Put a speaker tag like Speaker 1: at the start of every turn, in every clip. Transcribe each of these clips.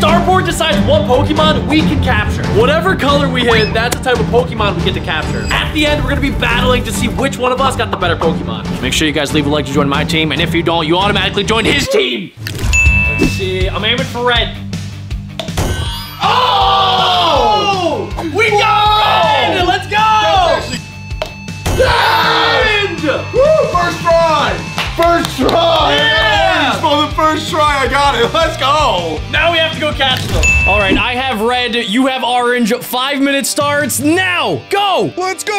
Speaker 1: dartboard decides what Pokemon we can capture. Whatever color we hit, that's the type of Pokemon we get to capture. At the end, we're gonna be battling to see which one of us got the better Pokemon. Make sure you guys leave a like to join my team, and if you don't, you automatically join his team. Let's see, I'm aiming for red. Oh! We got red! Let's go!
Speaker 2: Yes! Woo, first try! First try!
Speaker 1: Yeah!
Speaker 2: For the first try, I got it. Let's go!
Speaker 1: Now we have to go catch them. All right, I have red, you have orange. Five minutes starts now. Go!
Speaker 2: Let's go!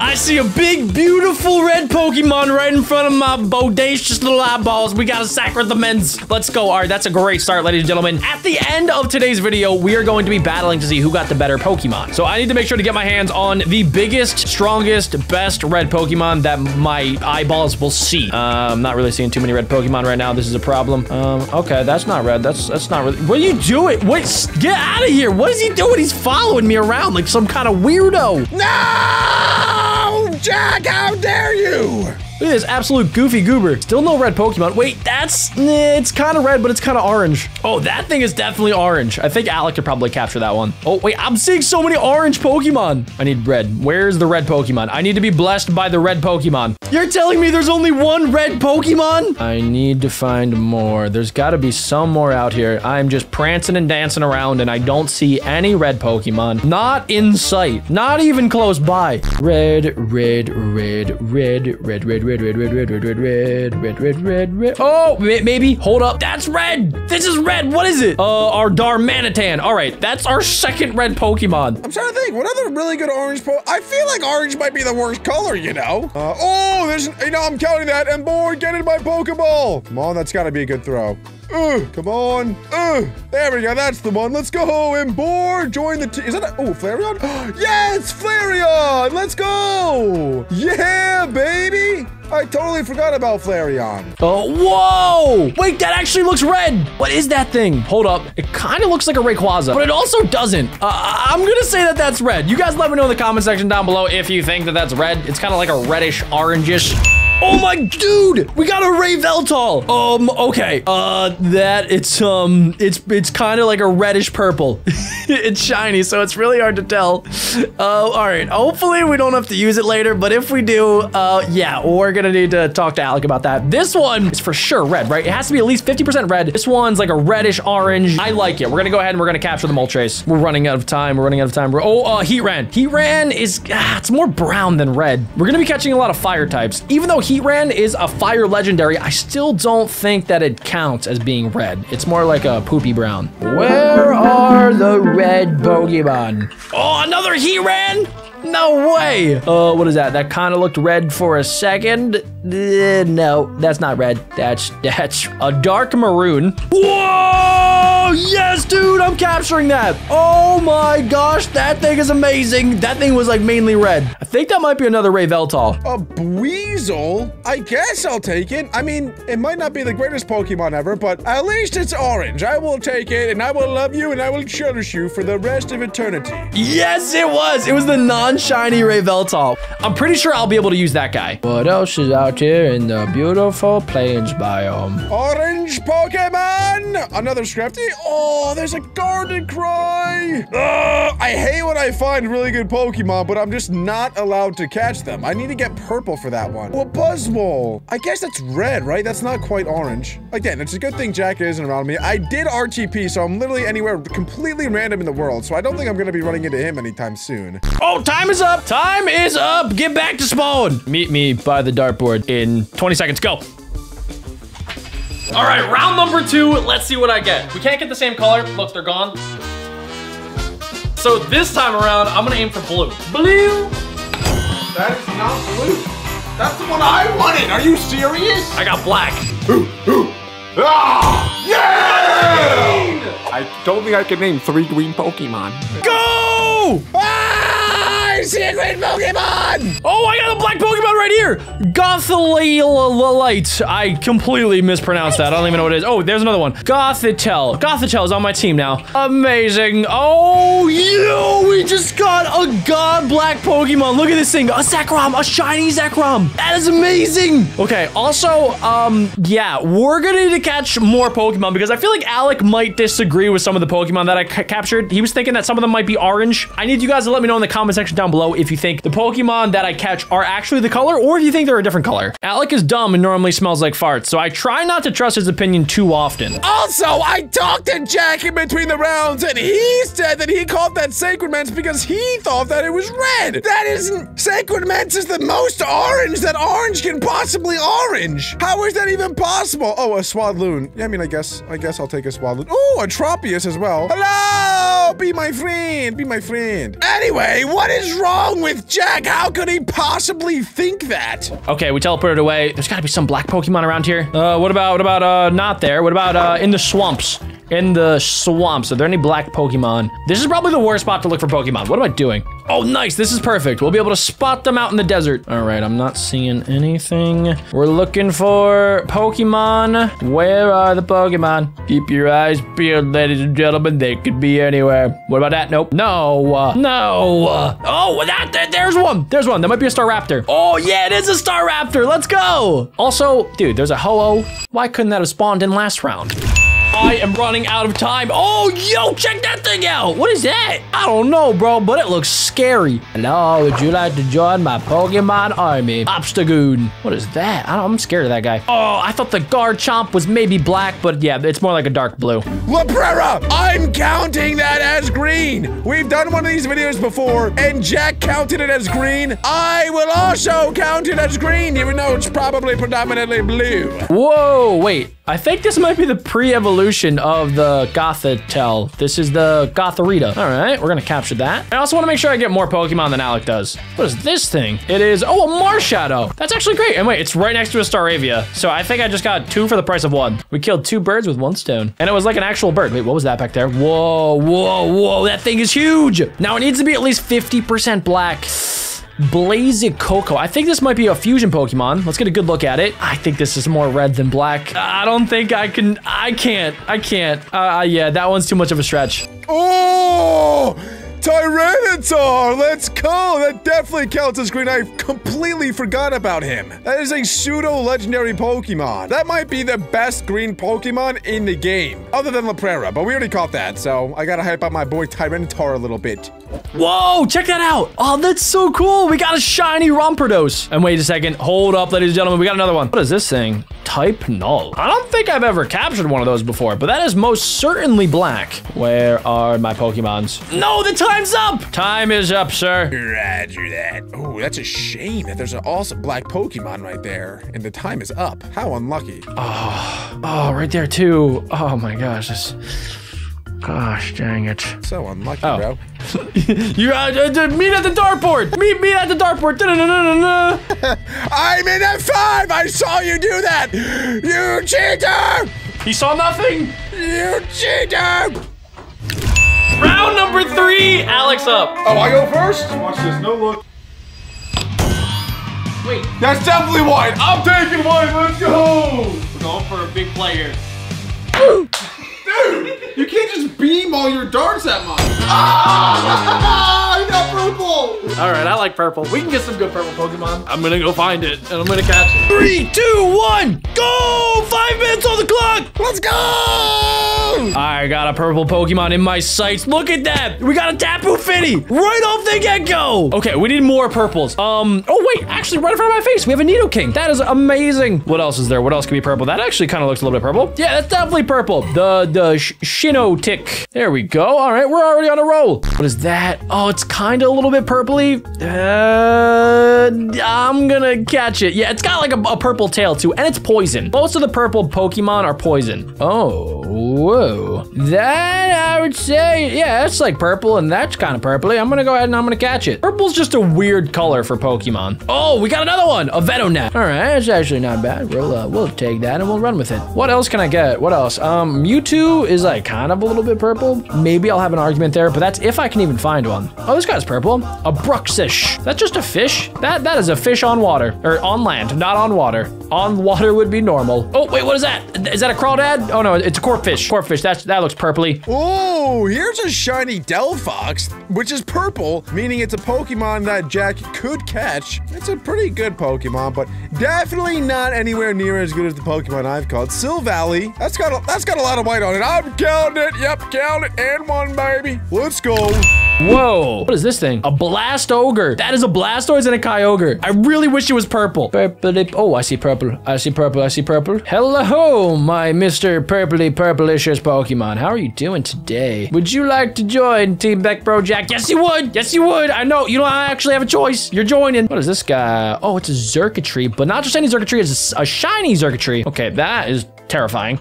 Speaker 1: I see a big, beautiful red Pokemon right in front of my bodacious little eyeballs. We gotta sacraments. Let's go. All right, that's a great start, ladies and gentlemen. At the end of today's video, we are going to be battling to see who got the better Pokemon. So I need to make sure to get my hands on the biggest, strongest, best red Pokemon that my eyeballs will see. Uh, I'm not really seeing too many red Pokemon right now. This is a problem. Um, okay, that's not red. That's that's not really. What are you doing? What? Get out of here. What is he doing? He's following me around like some kind of weirdo.
Speaker 2: No! Jack, how dare you!
Speaker 1: Look at this absolute goofy goober. Still no red Pokemon. Wait, that's, nah, it's kind of red, but it's kind of orange. Oh, that thing is definitely orange. I think Alec could probably capture that one. Oh, wait, I'm seeing so many orange Pokemon. I need red. Where's the red Pokemon? I need to be blessed by the red Pokemon. You're telling me there's only one red Pokemon? I need to find more. There's got to be some more out here. I'm just prancing and dancing around and I don't see any red Pokemon. Not in sight. Not even close by. Red, red, red, red, red, red, red, red, red, red, red, red, red, red, red, red, red. Oh, maybe. Hold up. That's red. This is red. What is it? Uh, our Darmanitan. All right, that's our second red Pokemon.
Speaker 2: I'm trying to think, what other really good orange po- I feel like orange might be the worst color, you know? Uh, oh, there's, you know, I'm counting that, and boy, get in my Pokeball! Come on, that's gotta be a good throw. Uh, come on. Uh, there we go. That's the one. Let's go. And board, join the team. Is that a, oh, Flareon? yes, Flareon. Let's go. Yeah, baby. I totally forgot about Flareon.
Speaker 1: Oh, whoa! Wait, that actually looks red. What is that thing? Hold up. It kind of looks like a Rayquaza, but it also doesn't. Uh, I'm gonna say that that's red. You guys let me know in the comment section down below if you think that that's red. It's kind of like a reddish, orangish. Oh my dude, we got a Ray Veltal. Um, okay. Uh, that it's um, it's it's kind of like a reddish purple. it's shiny, so it's really hard to tell. Uh, all right. Hopefully we don't have to use it later, but if we do, uh, yeah, we're gonna need to talk to Alec about that. This one is for sure red, right? It has to be at least 50% red. This one's like a reddish orange. I like it. We're gonna go ahead and we're gonna capture the Moltres. We're running out of time. We're running out of time. We're, oh, uh, Heatran. Heatran is, ah, it's more brown than red. We're gonna be catching a lot of fire types. Even though Heatran is a fire legendary, I still don't think that it counts as being red. It's more like a poopy brown. Where are the red Pokemon? Oh, another Heatran? No way. Uh, what is that? That kind of looked red for a second. Uh, no, that's not red. That's that's a dark maroon. Whoa! Yes, dude, I'm capturing that. Oh my gosh, that thing is amazing. That thing was like mainly red. I think that might be another Ray Veltal.
Speaker 2: A Buizel? I guess I'll take it. I mean, it might not be the greatest Pokemon ever, but at least it's orange. I will take it, and I will love you, and I will cherish you for the rest of eternity.
Speaker 1: Yes, it was. It was the non-shiny Ray Veltal. I'm pretty sure I'll be able to use that guy. What else is out here in the beautiful plains biome?
Speaker 2: Orange Pokemon! Another Scrafty? Oh, there's a Gardencry! Ugh, I hate when I find really good Pokemon, but I'm just not allowed to catch them. I need to get purple for that one. Well, Buzzwole. I guess that's red, right? That's not quite orange. Again, it's a good thing Jack isn't around me. I did RTP, so I'm literally anywhere completely random in the world, so I don't think I'm gonna be running into him anytime soon.
Speaker 1: Oh, time is up. Time is up. Get back to spawn. Meet me by the dartboard in 20 seconds. Go. All right, round number two. Let's see what I get. We can't get the same color. Look, they're gone. So this time around, I'm gonna aim for blue. Blue.
Speaker 2: That is not blue. That's the one I wanted. Are you serious?
Speaker 1: I got black.
Speaker 2: Ah! Yeah! I don't think I can name three green Pokemon.
Speaker 1: Go!
Speaker 2: Ah! Pokemon!
Speaker 1: Oh, I got a black Pokemon right here. Gothitellite. I completely mispronounced that. I don't even know what it is. Oh, there's another one. Gothitelle. Gothitelle is on my team now. Amazing. Oh, yo, we just got a god black Pokemon. Look at this thing. A Zekrom, a shiny Zekrom. That is amazing. Okay, also, um, yeah, we're gonna need to catch more Pokemon because I feel like Alec might disagree with some of the Pokemon that I captured. He was thinking that some of them might be orange. I need you guys to let me know in the comment section down below if you think the Pokemon that I catch are actually the color or if you think they're a different color. Alec is dumb and normally smells like farts, so I try not to trust his opinion too often.
Speaker 2: Also, I talked to Jack in between the rounds, and he said that he called that Sacred Mence because he thought that it was red. That isn't. Sacred Mence is the most orange that orange can possibly orange. How is that even possible? Oh, a Swadloon. Yeah, I mean, I guess, I guess I'll take a Swadloon. Oh, a Tropius as well. Hello, be my friend, be my friend. Anyway, what is wrong with Jack? How could he possibly think that?
Speaker 1: Okay, we teleported away. There's gotta be some black Pokemon around here. Uh, what about, what about, uh, not there? What about, uh, in the swamps? In the swamps, are there any black Pokemon? This is probably the worst spot to look for Pokemon. What am I doing? Oh, nice. This is perfect. We'll be able to spot them out in the desert. All right, I'm not seeing anything. We're looking for Pokemon. Where are the Pokemon? Keep your eyes peeled, ladies and gentlemen. They could be anywhere. What about that? Nope. No. Uh, no. Uh, oh, that, that, there's one. There's one. That might be a Staraptor. Oh, yeah, it is a Staraptor. Let's go. Also, dude, there's a Ho-Oh. Why couldn't that have spawned in last round? I am running out of time. Oh, yo, check that thing out. What is that? I don't know, bro, but it looks scary. Hello, would you like to join my Pokemon army? Obstagoon. What is that? I am scared of that guy. Oh, I thought the Garchomp was maybe black, but yeah, it's more like a dark blue.
Speaker 2: Laprera, I'm counting that as green. We've done one of these videos before, and Jack counted it as green. I will also count it as green, even though it's probably predominantly blue.
Speaker 1: Whoa, wait. I think this might be the pre-evolution of the Gothitelle. This is the Gothorita. All right, we're gonna capture that. I also wanna make sure I get more Pokemon than Alec does. What is this thing? It is, oh, a Marshadow. That's actually great. And wait, it's right next to a Staravia. So I think I just got two for the price of one. We killed two birds with one stone. And it was like an actual bird. Wait, what was that back there? Whoa, whoa, whoa, that thing is huge. Now it needs to be at least 50% black. Blazicoco. I think this might be a fusion Pokemon. Let's get a good look at it. I think this is more red than black. I don't think I can. I can't. I can't. Uh, yeah, that one's too much of a stretch.
Speaker 2: Oh! Tyranitar! Let's go! That definitely counts as green. I completely forgot about him. That is a pseudo-legendary Pokemon. That might be the best green Pokemon in the game, other than Laprera, but we already caught that, so I gotta hype up my boy Tyranitar a little bit.
Speaker 1: Whoa, check that out. Oh, that's so cool. We got a shiny Rampardos. And wait a second. Hold up, ladies and gentlemen. We got another one. What is this thing? Type null. I don't think I've ever captured one of those before, but that is most certainly black. Where are my Pokemons? No, the time's up. Time is up, sir.
Speaker 2: Roger that. Oh, that's a shame that there's an awesome black Pokemon right there, and the time is up. How unlucky.
Speaker 1: Oh, oh, right there too. Oh my gosh, this... Gosh dang it.
Speaker 2: So unlucky, oh. bro.
Speaker 1: you uh, uh, meet at the dartboard. Meet meet at the dartboard.
Speaker 2: I'm in F5. I saw you do that. You cheater!
Speaker 1: He saw nothing.
Speaker 2: You cheater!
Speaker 1: Round number three. Alex up.
Speaker 2: Oh, I go first.
Speaker 3: Watch this. No look.
Speaker 1: Wait.
Speaker 2: That's definitely white. I'm taking white. Let's go.
Speaker 1: We're going for a big player.
Speaker 3: Dude, you can't just beam all your darts at mine. Ah, I got purple.
Speaker 1: All right, I like purple. We can get some good purple Pokemon. I'm gonna go find it, and I'm gonna catch it. Three, two, one, go! Five minutes on the clock.
Speaker 2: Let's go!
Speaker 1: I got a purple Pokemon in my sights. Look at that. We got a Tapu Fini right off the get-go. Okay, we need more purples. Um, oh wait, actually right in front of my face, we have a Nidoking. That is amazing. What else is there? What else could be purple? That actually kind of looks a little bit purple. Yeah, that's definitely purple. The, the sh Shino Tick. There we go. All right, we're already on a roll. What is that? Oh, it's kind of a little bit purpley. Uh, I'm gonna catch it. Yeah, it's got like a, a purple tail too, and it's poison. Most of the purple Pokemon are poison. Oh, whoa. That I would say, yeah, that's like purple, and that's kind of purpley. I'm gonna go ahead and I'm gonna catch it. Purple's just a weird color for Pokemon. Oh, we got another one, a Venonat. All right, that's actually not bad. We'll uh, we'll take that and we'll run with it. What else can I get? What else? Um, Mewtwo is like kind of a little bit purple. Maybe I'll have an argument there, but that's if I can even find one. Oh, this guy's purple. A Bruxish. That's just a fish. That that is a fish on water or on land, not on water. On water would be normal. Oh wait, what is that? Is that a crawdad? Oh no, it's a corphish. Corphish. That's that looks purpley.
Speaker 2: Oh, here's a shiny Delphox, which is purple, meaning it's a Pokemon that Jack could catch. It's a pretty good Pokemon, but definitely not anywhere near as good as the Pokemon I've caught. Silvally, that's got a, that's got a lot of white on it. I'm counting it. Yep, count it. And one, baby. Let's go.
Speaker 1: Whoa. What is this thing? A blast ogre. That is a blastoise and a kyogre. I really wish it was purple. Purple. Oh, I see purple. I see purple. I see purple. Hello, my Mr. Purpley Purplicious Pokemon. How are you doing today? Would you like to join Team Beck Bro Jack? Yes, you would. Yes, you would. I know. You don't actually have a choice. You're joining. What is this guy? Oh, it's a Xurkitree, but not just any Xurkitree. It's a shiny Xurkitree. Okay, that is terrifying.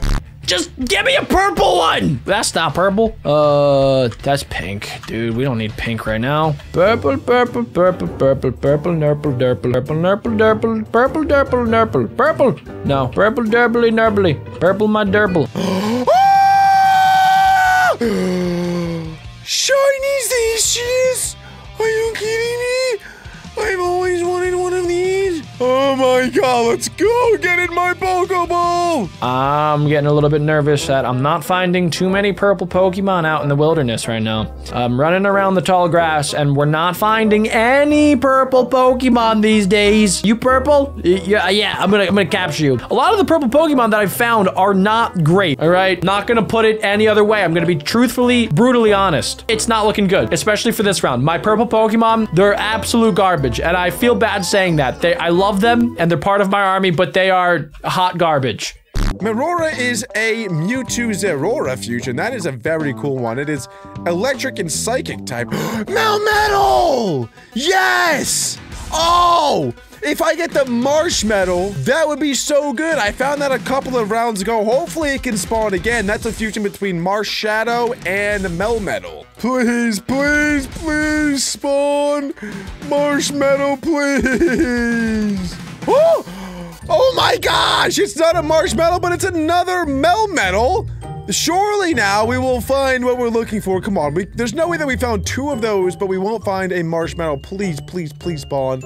Speaker 1: Just give me a purple one! That's not purple. Uh, that's pink. Dude, we don't need pink right now. Purple, purple, purple, purple, purple, nurple, derple, purple, nurple, derple, purple, derple, nurple, purple. No, purple, derply, nurply. Purple, my derple.
Speaker 2: Shinies these cheese? Are you kidding me? I've always wanted one of these. Oh my god, let's go get in my Pokeball.
Speaker 1: I'm getting a little bit nervous that I'm not finding too many purple Pokemon out in the wilderness right now. I'm running around the tall grass and we're not finding any purple Pokemon these days. You purple? Yeah, yeah, I'm gonna, I'm gonna capture you. A lot of the purple Pokemon that I found are not great, all right? Not gonna put it any other way. I'm gonna be truthfully, brutally honest. It's not looking good, especially for this round. My purple Pokemon, they're absolute garbage, and I feel bad saying that. They, I love them, and they're part of my army, but they are hot garbage.
Speaker 2: Marora is a Mewtwo Zeraora fusion. That is a very cool one. It is electric and psychic type. Melmetal! Yes! Oh! If I get the Marshmetal, that would be so good. I found that a couple of rounds ago. Hopefully it can spawn again. That's a fusion between Marshadow and Melmetal. Please, please, please spawn Marshmetal, please. Oh! Oh my gosh! It's not a marshmallow, but it's another Melmetal. Surely now we will find what we're looking for. Come on, we, there's no way that we found two of those, but we won't find a marshmallow. Please, please, please spawn.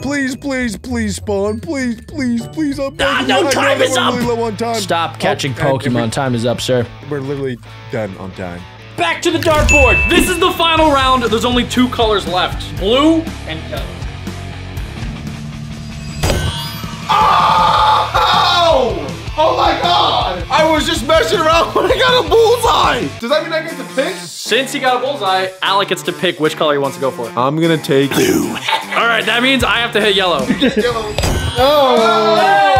Speaker 2: Please, please, please spawn. Please, please, please. I'm
Speaker 1: Ah,
Speaker 2: begging
Speaker 1: no,
Speaker 2: you. I know
Speaker 1: time
Speaker 2: that
Speaker 1: is
Speaker 2: we're
Speaker 1: up.
Speaker 2: Really low on time.
Speaker 1: Stop catching
Speaker 2: Oh, and- and
Speaker 1: Pokemon. Time is up, sir.
Speaker 2: we- We're literally done on time.
Speaker 1: Back to the dartboard. This is the final round. There's only two colors left blue and yellow.
Speaker 3: Oh! Oh my god! I was just messing around when I got a bullseye! Does that mean I get to pick?
Speaker 1: Since he got a bullseye, Alec gets to pick which color he wants to go for.
Speaker 3: I'm gonna take blue.
Speaker 1: All right, that means I have to hit yellow. yellow.
Speaker 3: Oh!
Speaker 1: Hey!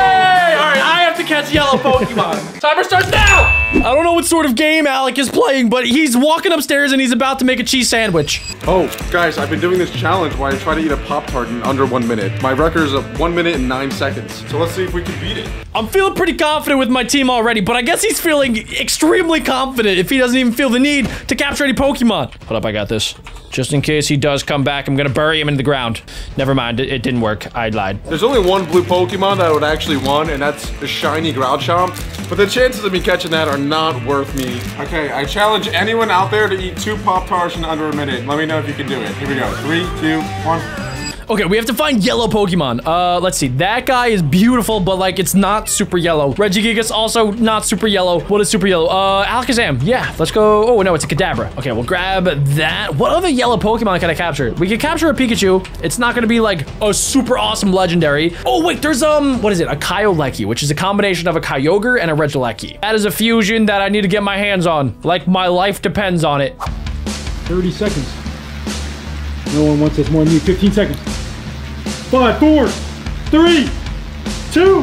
Speaker 1: I don't know what sort of game Alec is playing, but he's walking upstairs and he's about to make a cheese sandwich.
Speaker 3: Oh, guys, I've been doing this challenge where I try to eat a Pop Tart in under one minute. My record is of one minute and nine seconds. So let's see if we can beat it.
Speaker 1: I'm feeling pretty confident with my team already, but I guess he's feeling extremely confident if he doesn't even feel the need to capture any Pokemon. Hold up, I got this. Just in case he does come back, I'm gonna bury him in the ground. Never mind, it, it didn't work. I lied.
Speaker 3: There's only one blue Pokemon that I would actually won, and that's the shiny Grouchomp. But the chances of me catching that are not worth me. Okay, I challenge anyone out there to eat two Pop Tarts in under a minute. Let me know if you can do it. Here we go. Three, two, one.
Speaker 1: Okay, we have to find yellow Pokemon. Uh, let's see. That guy is beautiful, but like it's not super yellow. Regigigas also not super yellow. What is super yellow? Uh, Alakazam. Yeah, let's go. Oh no, it's a Kadabra. Okay, we'll grab that. What other yellow Pokemon can I capture? We can capture a Pikachu. It's not gonna be like a super awesome legendary. Oh wait, there's um, what is it? A Kyoleki, which is a combination of a Kyogre and a Regieleki. That is a fusion that I need to get my hands on. Like my life depends on it.
Speaker 4: 30 seconds. No one wants us more than you. 15 seconds. Five, four, three, two,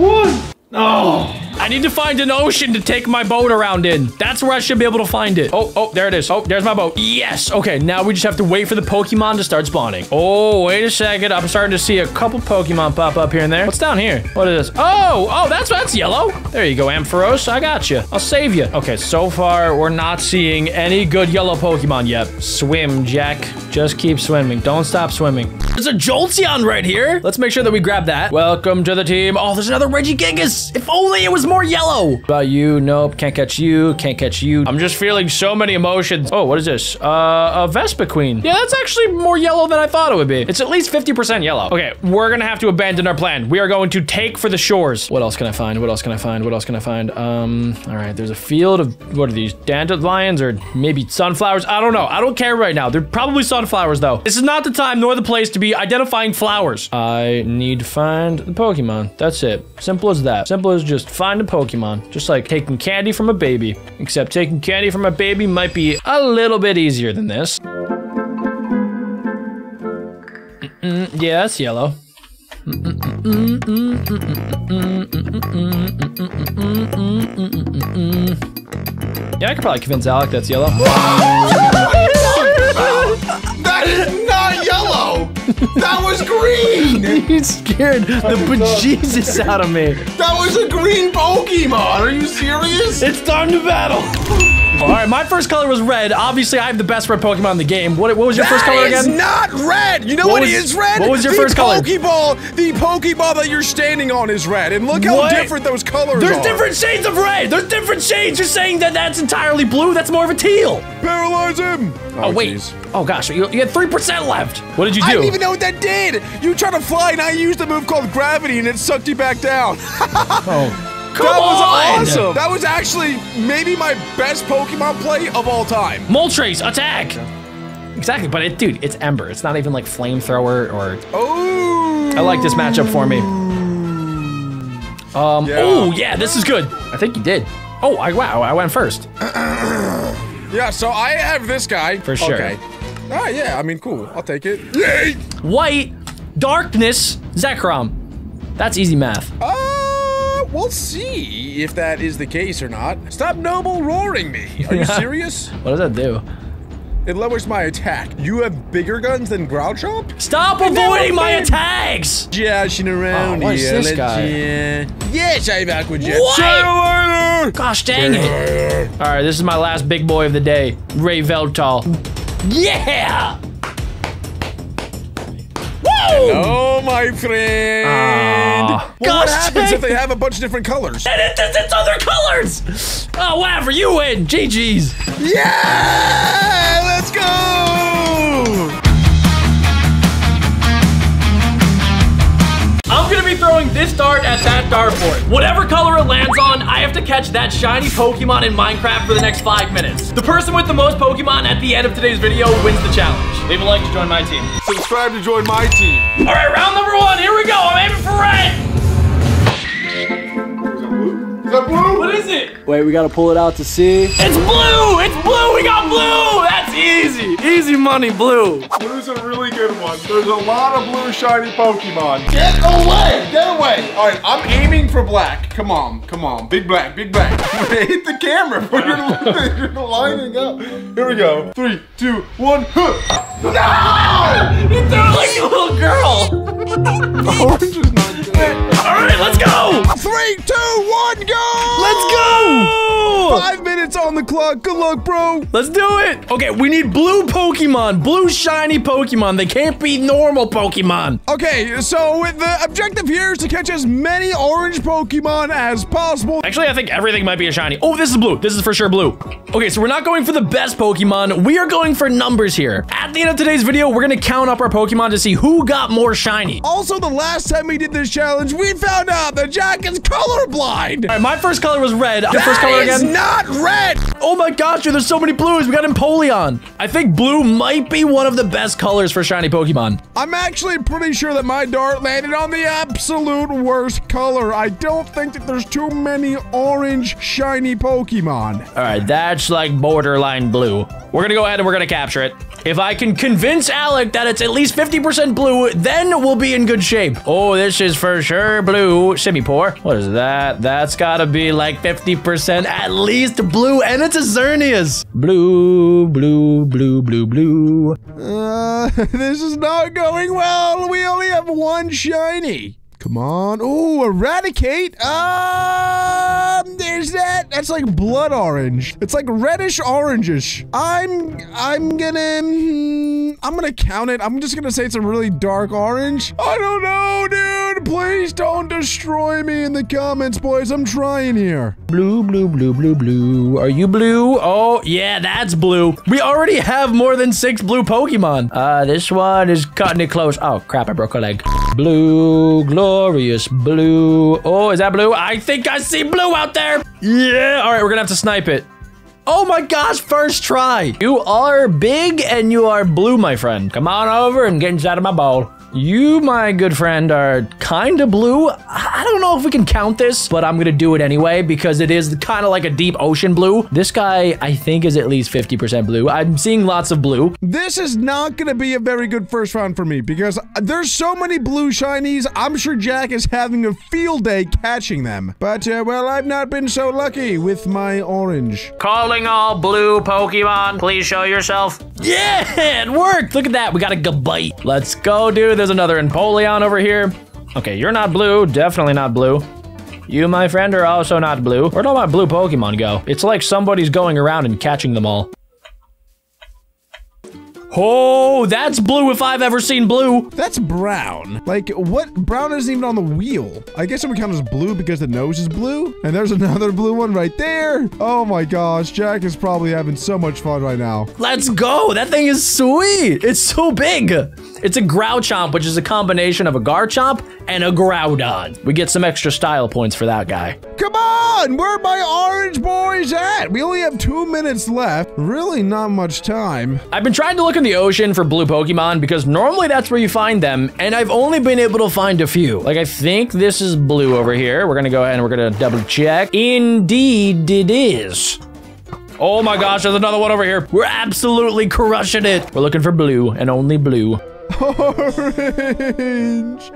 Speaker 4: one. Oh,
Speaker 1: I need to find an ocean to take my boat around in. That's where I should be able to find it. Oh, oh, there it is. Oh, there's my boat. Yes. Okay, now we just have to wait for the Pokemon to start spawning. Oh, wait a second. I'm starting to see a couple Pokemon pop up here and there. What's down here? What is this? Oh, oh, that's that's yellow. There you go, Ampharos. I got you. I'll save you. Okay, so far we're not seeing any good yellow Pokemon yet. Swim, Jack. Just keep swimming. Don't stop swimming. There's a Jolteon right here. Let's make sure that we grab that. Welcome to the team. Oh, there's another Regigigas. If only it was more yellow. About you, nope. Can't catch you. Can't catch you. I'm just feeling so many emotions. Oh, what is this? Uh, a Vespiquen. Yeah, that's actually more yellow than I thought it would be. It's at least 50% yellow. Okay, we're gonna have to abandon our plan. We are going to take for the shores. What else can I find? What else can I find? What else can I find? Um, all right, there's a field of, what are these? Dandelions or maybe sunflowers? I don't know. I don't care right now. They're probably sunflowers though. This is not the time nor the place to be identifying flowers. I need to find the Pokemon. That's it. Simple as that. Simple as just find Pokemon. Just like taking candy from a baby. Except taking candy from a baby might be a little bit easier than this. Mm, yeah, that's yellow. Yeah, I could probably convince Alec that's yellow.
Speaker 3: That is not yellow. That was green.
Speaker 1: you scared the bejesus out of me.
Speaker 3: That was a green Pokemon. Are you serious?
Speaker 1: It's time to battle. All right, my first color was red. Obviously, I have the best red Pokemon in the game. What, what was your first color
Speaker 2: That is
Speaker 1: again?
Speaker 2: not red. You know
Speaker 1: What
Speaker 2: what,
Speaker 1: was-
Speaker 2: is red?
Speaker 1: what was your
Speaker 2: the
Speaker 1: first color?
Speaker 2: Pokeball. The Pokeball that you're standing on is red. And look how
Speaker 1: What?
Speaker 2: different those colors are.
Speaker 1: There's
Speaker 2: are.
Speaker 1: different shades of red. There's different shades. You're saying that that's entirely blue. That's more of a teal.
Speaker 2: Paralyze him.
Speaker 1: Oh, oh wait.
Speaker 2: jeez.
Speaker 1: Oh gosh, you, you had three percent left. What did you do?
Speaker 2: I didn't even know what that did. You tried to fly, and I used a move called gravity, and it sucked you back down.
Speaker 1: oh, come
Speaker 2: that was awesome. That was actually maybe my best Pokemon play of all time.
Speaker 1: Moltres, attack. Exactly, but it, dude, it's Ember. It's not even like flamethrower or.
Speaker 2: Oh.
Speaker 1: I like this matchup for me. Um.
Speaker 2: Yeah.
Speaker 1: Oh yeah, this is good. I think you did. Oh, I wow, I went first.
Speaker 2: Yeah, so I have this guy.
Speaker 1: For sure.
Speaker 2: Okay. Ah, yeah, I mean, cool. I'll take it. Yay!
Speaker 1: White, darkness, Zekrom. That's easy math.
Speaker 2: Uh, we'll see if that is the case or not. Stop noble roaring me. Are you serious?
Speaker 1: What does that do?
Speaker 2: It lowers my attack. You have bigger guns than Grouchomp?
Speaker 1: Stop
Speaker 2: never
Speaker 1: avoiding my
Speaker 2: been-
Speaker 1: attacks.
Speaker 2: Joshing around
Speaker 1: Oh, what is
Speaker 2: here.
Speaker 1: this
Speaker 2: let's,
Speaker 1: guy?
Speaker 2: uh, yes, I'm Aqua Jet.
Speaker 1: What? Gosh dang it. All right, this is my last big boy of the day, Ray Veltal. Yeah!
Speaker 2: Oh, my friend.
Speaker 1: Ah.
Speaker 2: well, what happens
Speaker 1: dang
Speaker 2: if they have a bunch of different colors?
Speaker 1: And it, it's, it's other colors! Oh, whatever, you win! GG's.
Speaker 2: Yeah! Let's go!
Speaker 1: Gonna be throwing this dart at that dartboard. Whatever color it lands on, I have to catch that shiny Pokemon in Minecraft for the next five minutes. The person with the most Pokemon at the end of today's video wins the challenge. Leave a like to join my team.
Speaker 3: Subscribe to join my team.
Speaker 1: All right, round number one, here we go. I'm aiming for red.
Speaker 3: Is that blue?
Speaker 1: What is it?
Speaker 5: Wait, we gotta pull it out to see.
Speaker 1: It's blue! It's blue! We got blue! That's easy! Easy money, blue.
Speaker 3: Blue's a really good one. There's a lot of blue shiny Pokemon. Get away! Get away! All right, I'm aiming for black. Come on, come on. Big black, big black. Hit the camera. Put your, you're lining up. Here we go. Three, two, one. Huh. No!
Speaker 1: You threw it like a little girl.
Speaker 3: Orange is not good.
Speaker 1: All right, let's go!
Speaker 2: Three, two, one, go!
Speaker 1: Let's go!
Speaker 2: Five minutes on the clock. Good luck, bro.
Speaker 1: Let's do it! Okay, we need blue Pokemon. Blue shiny Pokemon. They can't be normal Pokemon.
Speaker 2: Okay, so the objective here is to catch as many orange Pokemon as possible.
Speaker 1: Actually, I think everything might be a shiny. Oh, this is blue. This is for sure blue. Okay, so we're not going for the best Pokemon. We are going for numbers here. At the end of today's video, we're gonna count up our Pokemon to see who got more shiny.
Speaker 2: Also, the last time we did this challenge, we found out that Jack is colorblind.
Speaker 1: right, my first color was red. Your first color again?
Speaker 2: not red.
Speaker 1: Oh my gosh, dude, there's so many blues. We got Empoleon. I think blue might be one of the best colors for shiny Pokemon.
Speaker 2: I'm actually pretty sure that my dart landed on the absolute worst color. I don't think that there's too many orange shiny Pokemon.
Speaker 1: All right, that's like borderline blue. We're gonna go ahead and we're gonna capture it. If I can convince Alec that it's at least 50% blue, then we'll be in good shape. Oh, this is for sure blue. Simipour. What is that? That's gotta be like 50% at least blue, and it's a Xerneas. Blue, blue, blue, blue, blue.
Speaker 2: Uh, this is not going well. We only have one shiny. Come on. Oh, eradicate. Um, there's that. That's like blood orange. It's like reddish orangish. I'm, I'm gonna, hmm, I'm gonna count it. I'm just gonna say it's a really dark orange. I don't know, dude. Please don't destroy me in the comments, boys. I'm trying here.
Speaker 1: Blue, blue, blue, blue, blue. Are you blue? Oh, yeah, that's blue. We already have more than six blue Pokemon. Uh, this one is cutting it close. Oh, crap, I broke a leg. Blue, glorious blue. Oh, is that blue? I think I see blue out there. Yeah, all right, we're gonna have to snipe it. Oh my gosh, first try. You are big and you are blue, my friend. Come on over and get inside of my bowl. You, my good friend, are kind of blue. I don't know if we can count this, but I'm gonna do it anyway because it is kind of like a deep ocean blue. This guy, I think, is at least 50% blue. I'm seeing lots of blue.
Speaker 2: This is not going to be a very good first round for me because there's so many blue shinies. I'm sure Jack is having a field day catching them. But, uh, well, I've not been so lucky with my orange.
Speaker 1: Calling all blue Pokemon, please show yourself. Yeah, it worked. Look at that. We got a Gabite. Let's go, dude. There's another Empoleon over here. Okay, you're not blue. Definitely not blue. You, my friend, are also not blue. Where'd all my blue Pokemon go? It's like somebody's going around and catching them all. Oh, that's blue if I've ever seen blue.
Speaker 2: That's brown. Like, what? Brown isn't even on the wheel. I guess it would count as blue because the nose is blue. And there's another blue one right there. Oh my gosh, Jack is probably having so much fun right now.
Speaker 1: Let's go. That thing is sweet. It's so big. It's a Growlchomp, which is a combination of a Garchomp and a Groudon. We get some extra style points for that guy.
Speaker 2: Come on, where are my orange boys at? We only have two minutes left. Really not much time.
Speaker 1: I've been trying to look the ocean for blue Pokemon because normally that's where you find them, and I've only been able to find a few. Like, I think this is blue over here. We're gonna go ahead and we're gonna double check. Indeed, it is. Oh my gosh, there's another one over here. We're absolutely crushing it. We're looking for blue and only blue.
Speaker 2: Orange!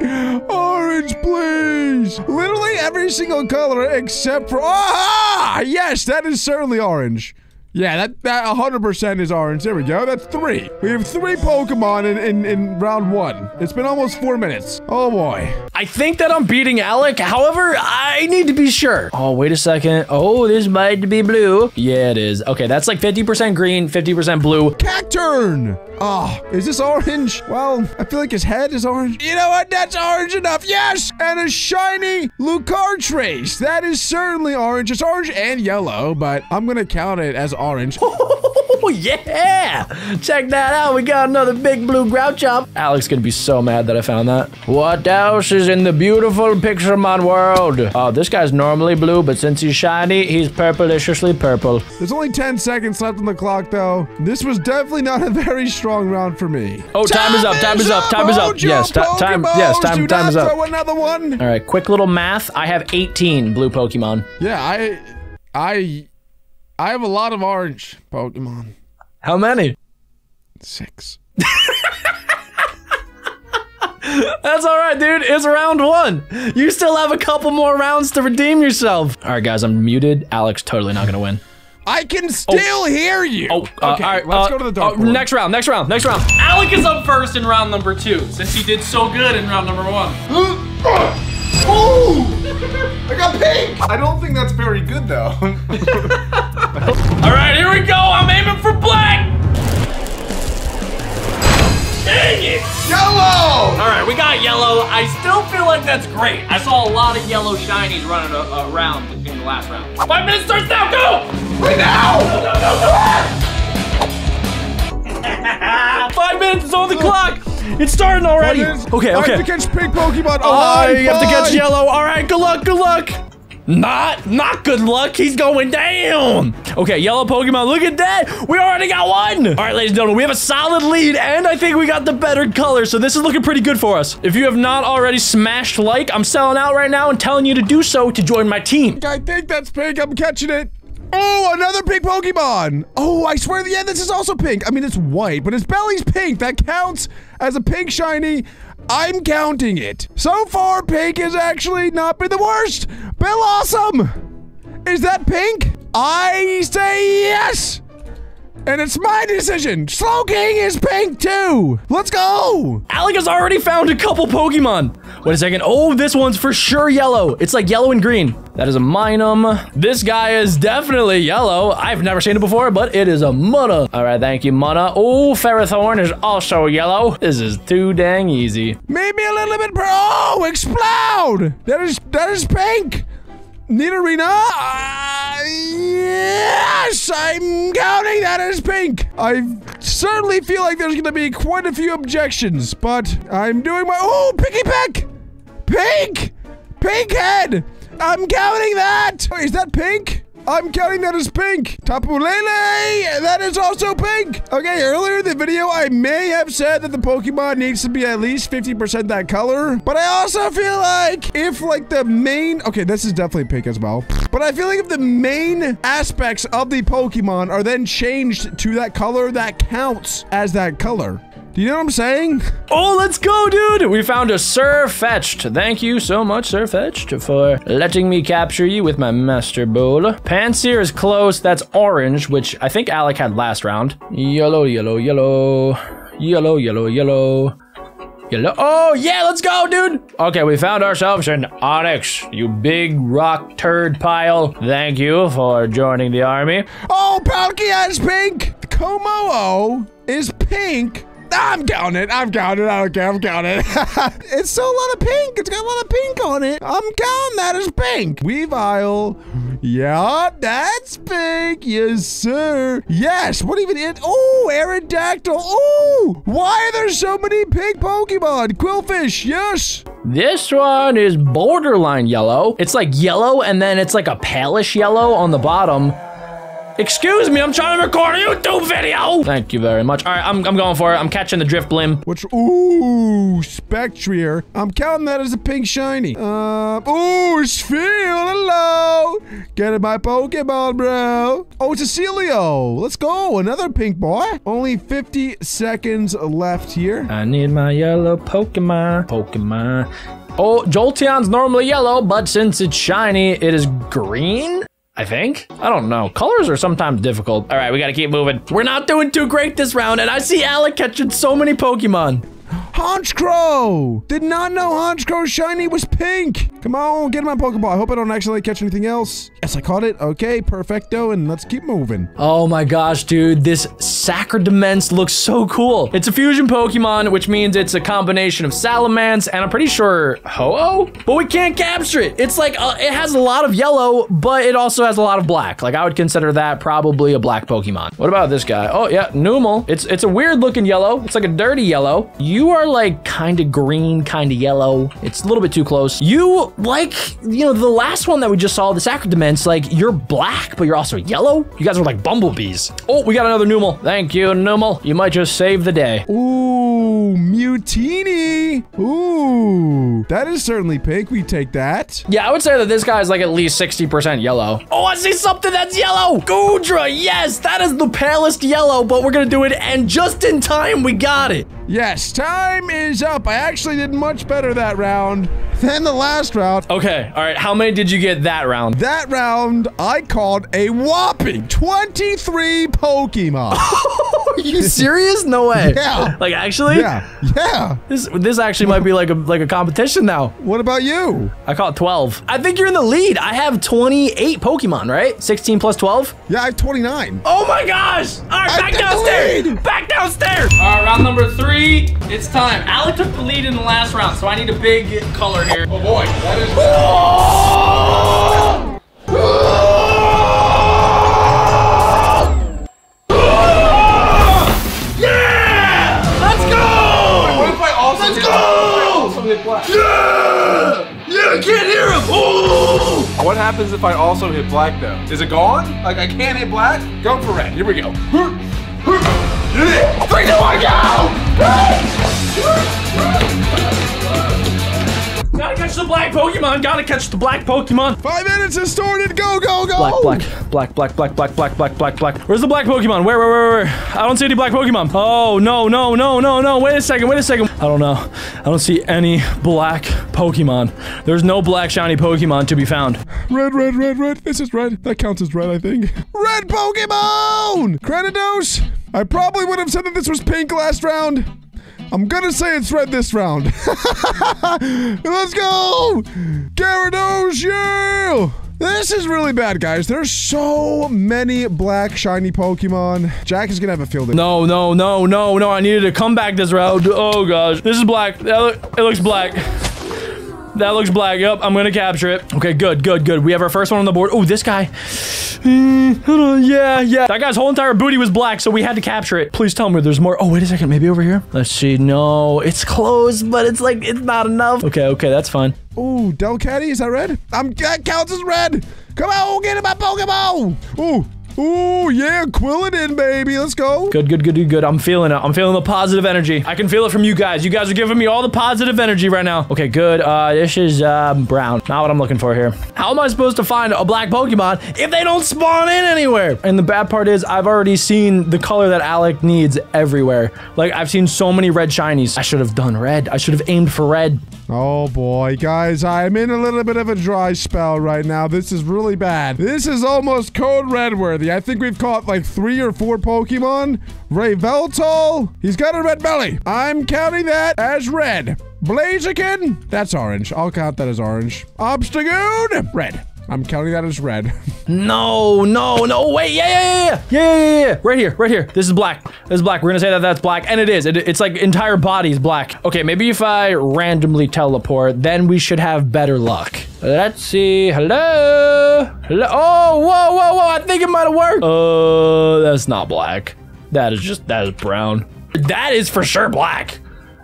Speaker 2: Orange, please! Literally every single color except for. Ah! Yes, that is certainly orange. Yeah, that, that 100% is orange. There we go. That's three. We have three Pokemon in, in, in round one. It's been almost four minutes. Oh boy.
Speaker 1: I think that I'm beating Alec. However, I need to be sure. Oh, wait a second. Oh, this might be blue. Yeah, it is. Okay, that's like 50% green, 50% blue.
Speaker 2: Cacturne! Oh, is this orange? Well, I feel like his head is orange. You know what? That's orange enough. Yes! And a shiny Lucartrace. That is certainly orange. It's orange and yellow, but I'm gonna count it as orange.
Speaker 1: Oh, yeah! Check that out. We got another big blue Grouchomp. Alec's gonna be so mad that I found that. What else is in the beautiful Pixelmon world? Oh, this guy's normally blue, but since he's shiny, he's purpliciously purple.
Speaker 2: There's only 10 seconds left on the clock, though. This was definitely not a very strong round for me.
Speaker 1: Oh, time, is up. Time is up. Time is up.
Speaker 2: Hold your
Speaker 1: Yes, time. Yes, time.
Speaker 2: Do
Speaker 1: Time is up.
Speaker 2: throw another one.
Speaker 1: All right, quick little math. I have 18 blue Pokemon.
Speaker 2: Yeah, I, I, I have a lot of orange Pokemon.
Speaker 1: How many?
Speaker 2: Six.
Speaker 1: That's all right, dude. It's round one. You still have a couple more rounds to redeem yourself. All right, guys, I'm muted. Alex totally not gonna win.
Speaker 2: I can still hear you.
Speaker 1: Oh, uh,
Speaker 2: okay.
Speaker 1: all right,
Speaker 2: let's
Speaker 1: uh,
Speaker 2: go to the
Speaker 1: uh,
Speaker 2: dartboard.
Speaker 1: next round. Next round. Next round.
Speaker 5: Alec is up first in round number two, since he did so good in round number one.
Speaker 3: Ooh! I got pink! I don't think that's very good though.
Speaker 5: All right, here we go. I'm aiming for black. Dang it!
Speaker 3: Yellow!
Speaker 5: All right, we got yellow. I still feel like that's great. I saw a lot of yellow shinies running around in the last round. Five minutes starts now. Go!
Speaker 3: Right now!
Speaker 1: Five minutes is on the oh. clock. It's starting already.
Speaker 2: Minutes.
Speaker 1: Okay,
Speaker 2: I have to catch pink Pokemon.
Speaker 1: Oh,
Speaker 2: Alive,
Speaker 1: you have to catch yellow. All right, good luck. Good luck. Not, not good luck. He's going down. Okay, yellow Pokemon. Look at that. We already got one. All right, ladies and gentlemen, we have a solid lead, and I think we got the better color, so this is looking pretty good for us. If you have not already smashed like, I'm selling out right now and telling you to do so to join my team.
Speaker 2: I think that's pink. I'm catching it. Oh, another pink Pokemon. Oh, I swear, yeah, this is also pink. I mean, it's white, but its belly's pink. That counts as a pink shiny. I'm counting it. So far, pink has actually not been the worst. Bellossom. Is that pink? I say yes. And it's my decision. Slowking is pink too. Let's go.
Speaker 1: Alec has already found a couple Pokemon. Wait a second. Oh, this one's for sure yellow. It's like yellow and green. That is a Minun. This guy is definitely yellow. I've never seen it before, but it is a Munna. All right, thank you, Munna. Oh, Ferrothorn is also yellow. This is too dang easy.
Speaker 2: Maybe a little bit. Oh, explode. That is that is pink. Nidorina? Uh, yes, I'm counting that as pink. I certainly feel like there's going to be quite a few objections, but I'm doing my. Oh, Pikipek! Pink! Pink head! I'm counting that! Is that pink? I'm counting that as pink. Tapu Lele, that is also pink. Okay, earlier in the video, I may have said that the Pokemon needs to be at least 50% that color, but I also feel like if like the main, okay, this is definitely pink as well, but I feel like if the main aspects of the Pokemon are then changed to that color, that counts as that color. Do you know what I'm saying?
Speaker 1: Oh, let's go, dude. We found a Sirfetch'd. Thank you so much, Sirfetch'd, for letting me capture you with my Master Ball. Pansear is close. That's orange, which I think Alec had last round. Yellow, yellow, yellow. Yellow, yellow, yellow. Yellow. Oh, yeah, let's go, dude. Okay, we found ourselves an Onix, you big rock turd pile. Thank you for joining the army.
Speaker 2: Oh, Palkia is pink. Komodo is pink. I'm counting it. I'm counting it. I don't care. I'm counting it. it's still a lot of pink. It's got a lot of pink on it. I'm counting that as pink. Weavile. Yeah, that's pink. Yes, sir. Yes. What even it? Oh, Aerodactyl. Oh, why are there so many pink Pokemon? Qwilfish. Yes.
Speaker 1: This one is borderline yellow. It's like yellow and then it's like a palish yellow on the bottom. Excuse me, I'm trying to record a YouTube video. Thank you very much. All right, I'm, I'm going for it. I'm catching the Drifblim.
Speaker 2: Which, ooh, Spectrier. I'm counting that as a pink shiny. Uh, ooh, Sphere, hello. Get in my Pokemon, bro. Oh, it's a Celio. Let's go. Another pink boy. Only 50 seconds left here.
Speaker 1: I need my yellow Pokemon. Pokemon. Oh, Jolteon's normally yellow, but since it's shiny, it is green? I think. I don't know. Colors are sometimes difficult. All right, we gotta keep moving. We're not doing too great this round, and I see Alec catching so many Pokemon.
Speaker 2: Honchkrow! Did not know Honchkrow shiny was pink! Come on, get in my Pokeball. I hope I don't accidentally catch anything else. Yes, I caught it. Okay, perfecto, and let's keep moving.
Speaker 1: Oh my gosh, dude. This Sacredements looks so cool. It's a fusion Pokemon, which means it's a combination of Salamence and I'm pretty sure Ho-Oh? But we can't capture it. It's like, uh, it has a lot of yellow, but it also has a lot of black. Like, I would consider that probably a black Pokemon. What about this guy? Oh, yeah, Numel. It's, it's a weird looking yellow. It's like a dirty yellow. You are like kind of green, kind of yellow. It's a little bit too close. You like, you know, the last one that we just saw, the Sacredements, like you're black, but you're also yellow. You guys are like bumblebees. Oh, we got another Numel. Thank you, Numel. You might just save the day.
Speaker 2: Ooh, Mutini. Ooh, that is certainly pink. We take that.
Speaker 1: Yeah, I would say that this guy is like at least 60% yellow. Oh, I see something that's yellow. Goodra, yes, that is the palest yellow, but we're gonna do it, and just in time, we got it.
Speaker 2: Yes, time is up. I actually did much better that round than the last round.
Speaker 1: Okay, all right, how many did you get that round?
Speaker 2: That round, I caught a whopping 23 Pokemon.
Speaker 1: Are you serious? No way.
Speaker 2: Yeah.
Speaker 1: Like actually?
Speaker 2: yeah, yeah.
Speaker 1: This this actually might be like a like a competition now.
Speaker 2: What about you?
Speaker 1: I caught 12. I think you're in the lead. I have 28 Pokemon, right? 16 plus 12?
Speaker 2: Yeah, I have 29.
Speaker 1: Oh my gosh! All right,
Speaker 2: I
Speaker 1: back
Speaker 2: got the
Speaker 1: downstairs!
Speaker 2: lead.
Speaker 1: Back downstairs!
Speaker 5: All right, round number three. It's time. Alec took the lead in the last round, so I need a big color here.
Speaker 3: Oh boy, that is.
Speaker 5: Yeah! Let's go! Yeah! Yeah, I can't hear him! Oh!
Speaker 3: What happens if I also hit black though? Is it gone? Like I can't hit black? Go for red. Here we go. Three, two, one, go!
Speaker 5: Gotta catch the black Pokemon. Gotta catch the black Pokemon.
Speaker 2: Five minutes is started. Go, go, go.
Speaker 1: Black, black, black, black, black, black, black, black, black. Where's the black Pokemon? Where, where, where, where? I don't see any black Pokemon. Oh, no, no, no, no, no. Wait a second, wait a second. I don't know. I don't see any black Pokemon. There's no black shiny Pokemon to be found.
Speaker 2: Red, red, red, red. This is red. That counts as red, I think. Red Pokemon! Cranidos! I probably would have said that this was pink last round. I'm gonna say it's red this round. Let's go! Gyarados, yeah! This is really bad, guys. There's so many black shiny Pokemon. Jack is gonna have a field day.
Speaker 1: No, no, no, no, no. I needed to come back this round. Oh, gosh. This is black. It looks black. That looks black. Yep, I'm gonna capture it. Okay, good, good, good. We have our first one on the board. Oh, this guy. Mm. Yeah, yeah. That guy's whole entire booty was black, so we had to capture it. Please tell me there's more. Oh, wait a second. Maybe over here? Let's see. No, it's close, but it's like, it's not enough. Okay, okay, that's fine.
Speaker 2: Ooh, Delcatty, is that red? I'm that counts as red. Come on, get in my Pokemon. Ooh, ooh, yeah, Quilladin, baby. Let's go.
Speaker 1: Good, good, good, good, good. I'm feeling it. I'm feeling the positive energy. I can feel it from you guys. You guys are giving me all the positive energy right now. Okay, good. Uh, this is um, brown. Not what I'm looking for here. How am I supposed to find a black Pokemon if they don't spawn in anywhere? And the bad part is I've already seen the color that Alec needs everywhere. Like I've seen so many red shinies. I should have done red. I should have aimed for red.
Speaker 2: Oh boy, guys, I'm in a little bit of a dry spell right now. This is really bad. This is almost code red worthy. I think we've caught like three or four Pokemon. Yveltal, he's got a red belly. I'm counting that as red. Blaziken, that's orange. I'll count that as orange. Obstagoon, red. I'm counting that as red.
Speaker 1: No, no, no, wait, yeah, yeah, yeah, yeah, yeah, yeah, yeah, right here, right here. This is black. This is black. We're gonna say that that's black, and it is. It, it's like entire body is black. Okay, maybe if I randomly teleport, then we should have better luck. Let's see. Hello, hello. Oh, whoa, whoa, whoa! I think it might have worked. Uh, that's not black. That is just that is brown. That is for sure black.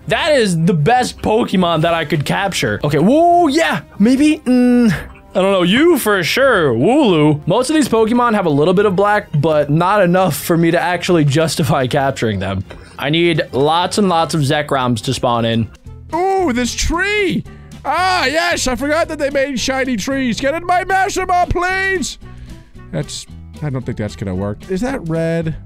Speaker 1: That is the best Pokemon that I could capture. Okay, whoa, yeah, maybe. Mm, I don't know, you for sure, Wooloo. Most of these Pokemon have a little bit of black, but not enough for me to actually justify capturing them. I need lots and lots of Zekroms to spawn in.
Speaker 2: Ooh, this tree. Ah, yes, I forgot that they made shiny trees. Get in my Ball, please. That's, I don't think that's gonna work. Is that red?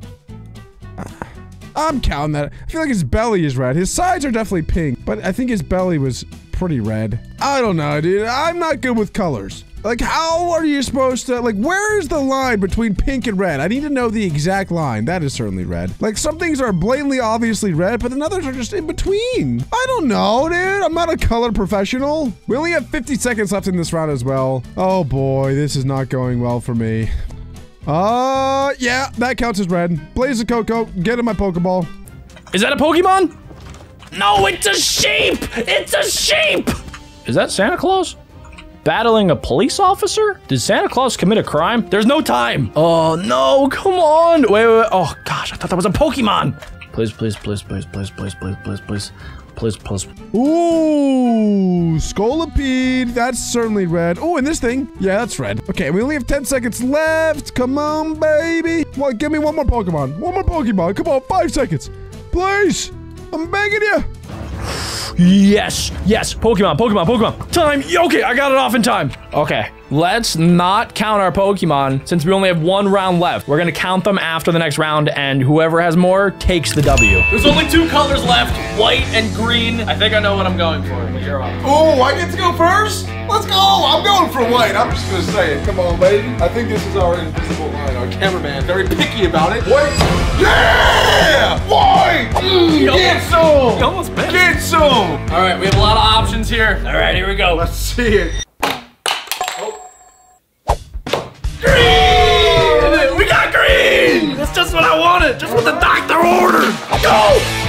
Speaker 2: Ah, I'm counting that. I feel like his belly is red. His sides are definitely pink, but I think his belly was pretty red. I don't know, dude. I'm not good with colors. Like, how are you supposed to, like, where is the line between pink and red? I need to know the exact line. That is certainly red. Like, some things are blatantly obviously red, but then others are just in between. I don't know, dude. I'm not a color professional. We only have 50 seconds left in this round as well. Oh boy, this is not going well for me. Uh, yeah, that counts as red. Blaze of Coco, get in my Pokeball.
Speaker 1: Is that a Pokemon? No, it's a sheep! It's a sheep! Is that Santa Claus? Battling a police officer? Did Santa Claus commit a crime? There's no time! Oh, no, come on! Wait, wait, wait. Oh, gosh, I thought that was a Pokemon! Please, please, please, please, please, please, please, please, please. Please, please.
Speaker 2: Ooh, Scolipede. That's certainly red. Oh, and this thing. Yeah, that's red. Okay, we only have 10 seconds left. Come on, baby. Well, give me one more Pokemon. One more Pokemon. Come on, five seconds. Please. I'm begging you.
Speaker 1: Yes, yes, Pokemon, Pokemon, Pokemon. Time. Okay, I got it off in time. Okay, let's not count our Pokemon since we only have one round left. We're gonna count them after the next round, and whoever has more takes the W.
Speaker 5: There's only two colors left, white and green. I think I know what I'm going for, but you're off.
Speaker 3: Oh, I get to go first? Let's go! I'm going for white. I'm just gonna say it. Come on, baby. I think this is our invisible line. Our cameraman very picky about it. White. Yeah! White! Mm, get some!
Speaker 5: You almost missed.
Speaker 3: Get some!
Speaker 5: All right, we have a lot of options here. All right, here we go.
Speaker 3: Let's see it.
Speaker 5: Green! We got green! That's just what I wanted. Just what the doctor ordered. Go!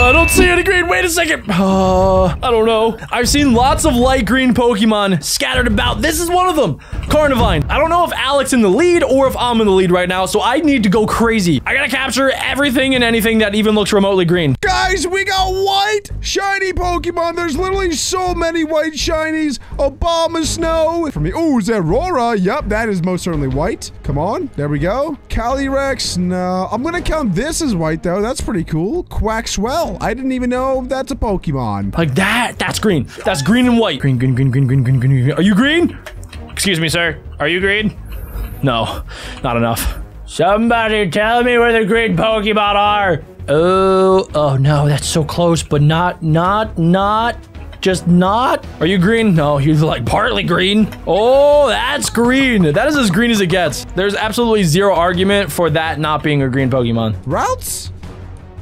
Speaker 1: I don't see any green. Wait a second. Uh, I don't know. I've seen lots of light green Pokemon scattered about. This is one of them. Carnivine. I don't know if Alex in the lead or if I'm in the lead right now, so I need to go crazy. I gotta capture everything and anything that even looks remotely green.
Speaker 2: Guys, Guys, we got white shiny Pokemon. There's literally so many white shinies. Abomasnow. For me. Oh, Zeraora. Yep, that is most certainly white. Come on. There we go. Calyrex. No. I'm going to count this as white, though. That's pretty cool. Quaxwell. I didn't even know that's a Pokemon.
Speaker 1: Like that. That's green. That's green and white. Green, green, green, green, green, green, green. green. Are you green? Excuse me, sir. Are you green? No, not enough. Somebody tell me where the green Pokemon are. Oh, oh no, that's so close, but not, not, not, just not. Are you green? No, you're like partly green. Oh, that's green. That is as green as it gets. There's absolutely zero argument for that not being a green Pokemon.
Speaker 2: Routes?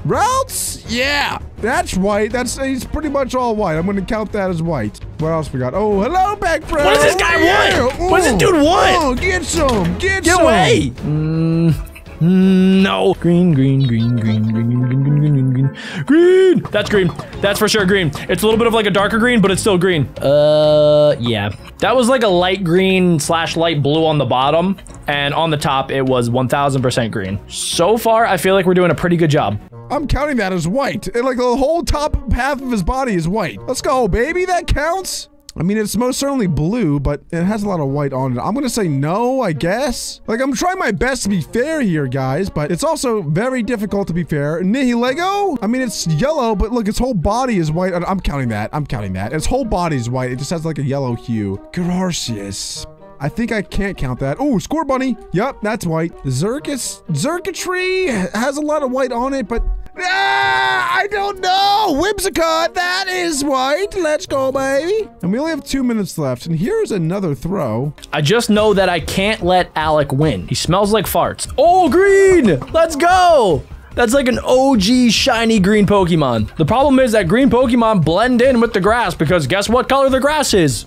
Speaker 2: Routes? Yeah, that's white. That's he's pretty much all white. I'm gonna count that as white. What else we got? Oh, hello, back friend.
Speaker 1: What does this guy want? What does this dude want?
Speaker 2: Oh, get some. Get,
Speaker 1: Get
Speaker 2: some.
Speaker 1: away! Mm, mm, no. Green, green, green, green, green, green, green, green, green, green. Green! That's green. That's for sure green. It's a little bit of like a darker green, but it's still green. Uh, yeah. That was like a light green slash light blue on the bottom. And on the top, it was 1000% green. So far, I feel like we're doing a pretty good job.
Speaker 2: I'm counting that as white. And like the whole top half of his body is white. Let's go, baby. That counts. I mean, it's most certainly blue, but it has a lot of white on it. I'm gonna say no, I guess. Like, I'm trying my best to be fair here, guys, but it's also very difficult to be fair. Nihilego? I mean, it's yellow, but look, its whole body is white. I'm counting that. I'm counting that. Its whole body is white. It just has like a yellow hue. Gararcius. I think I can't count that. Oh, Scorbunny. Yup, that's white. Zerkis. Xurkitree has a lot of white on it, but. Ah, I don't know. Whimsicott, that is white. Let's go, baby. And we only have two minutes left. And here's another throw.
Speaker 1: I just know that I can't let Alec win. He smells like farts. Oh, green! Let's go! That's like an OG shiny green Pokemon. The problem is that green Pokemon blend in with the grass because guess what color the grass is?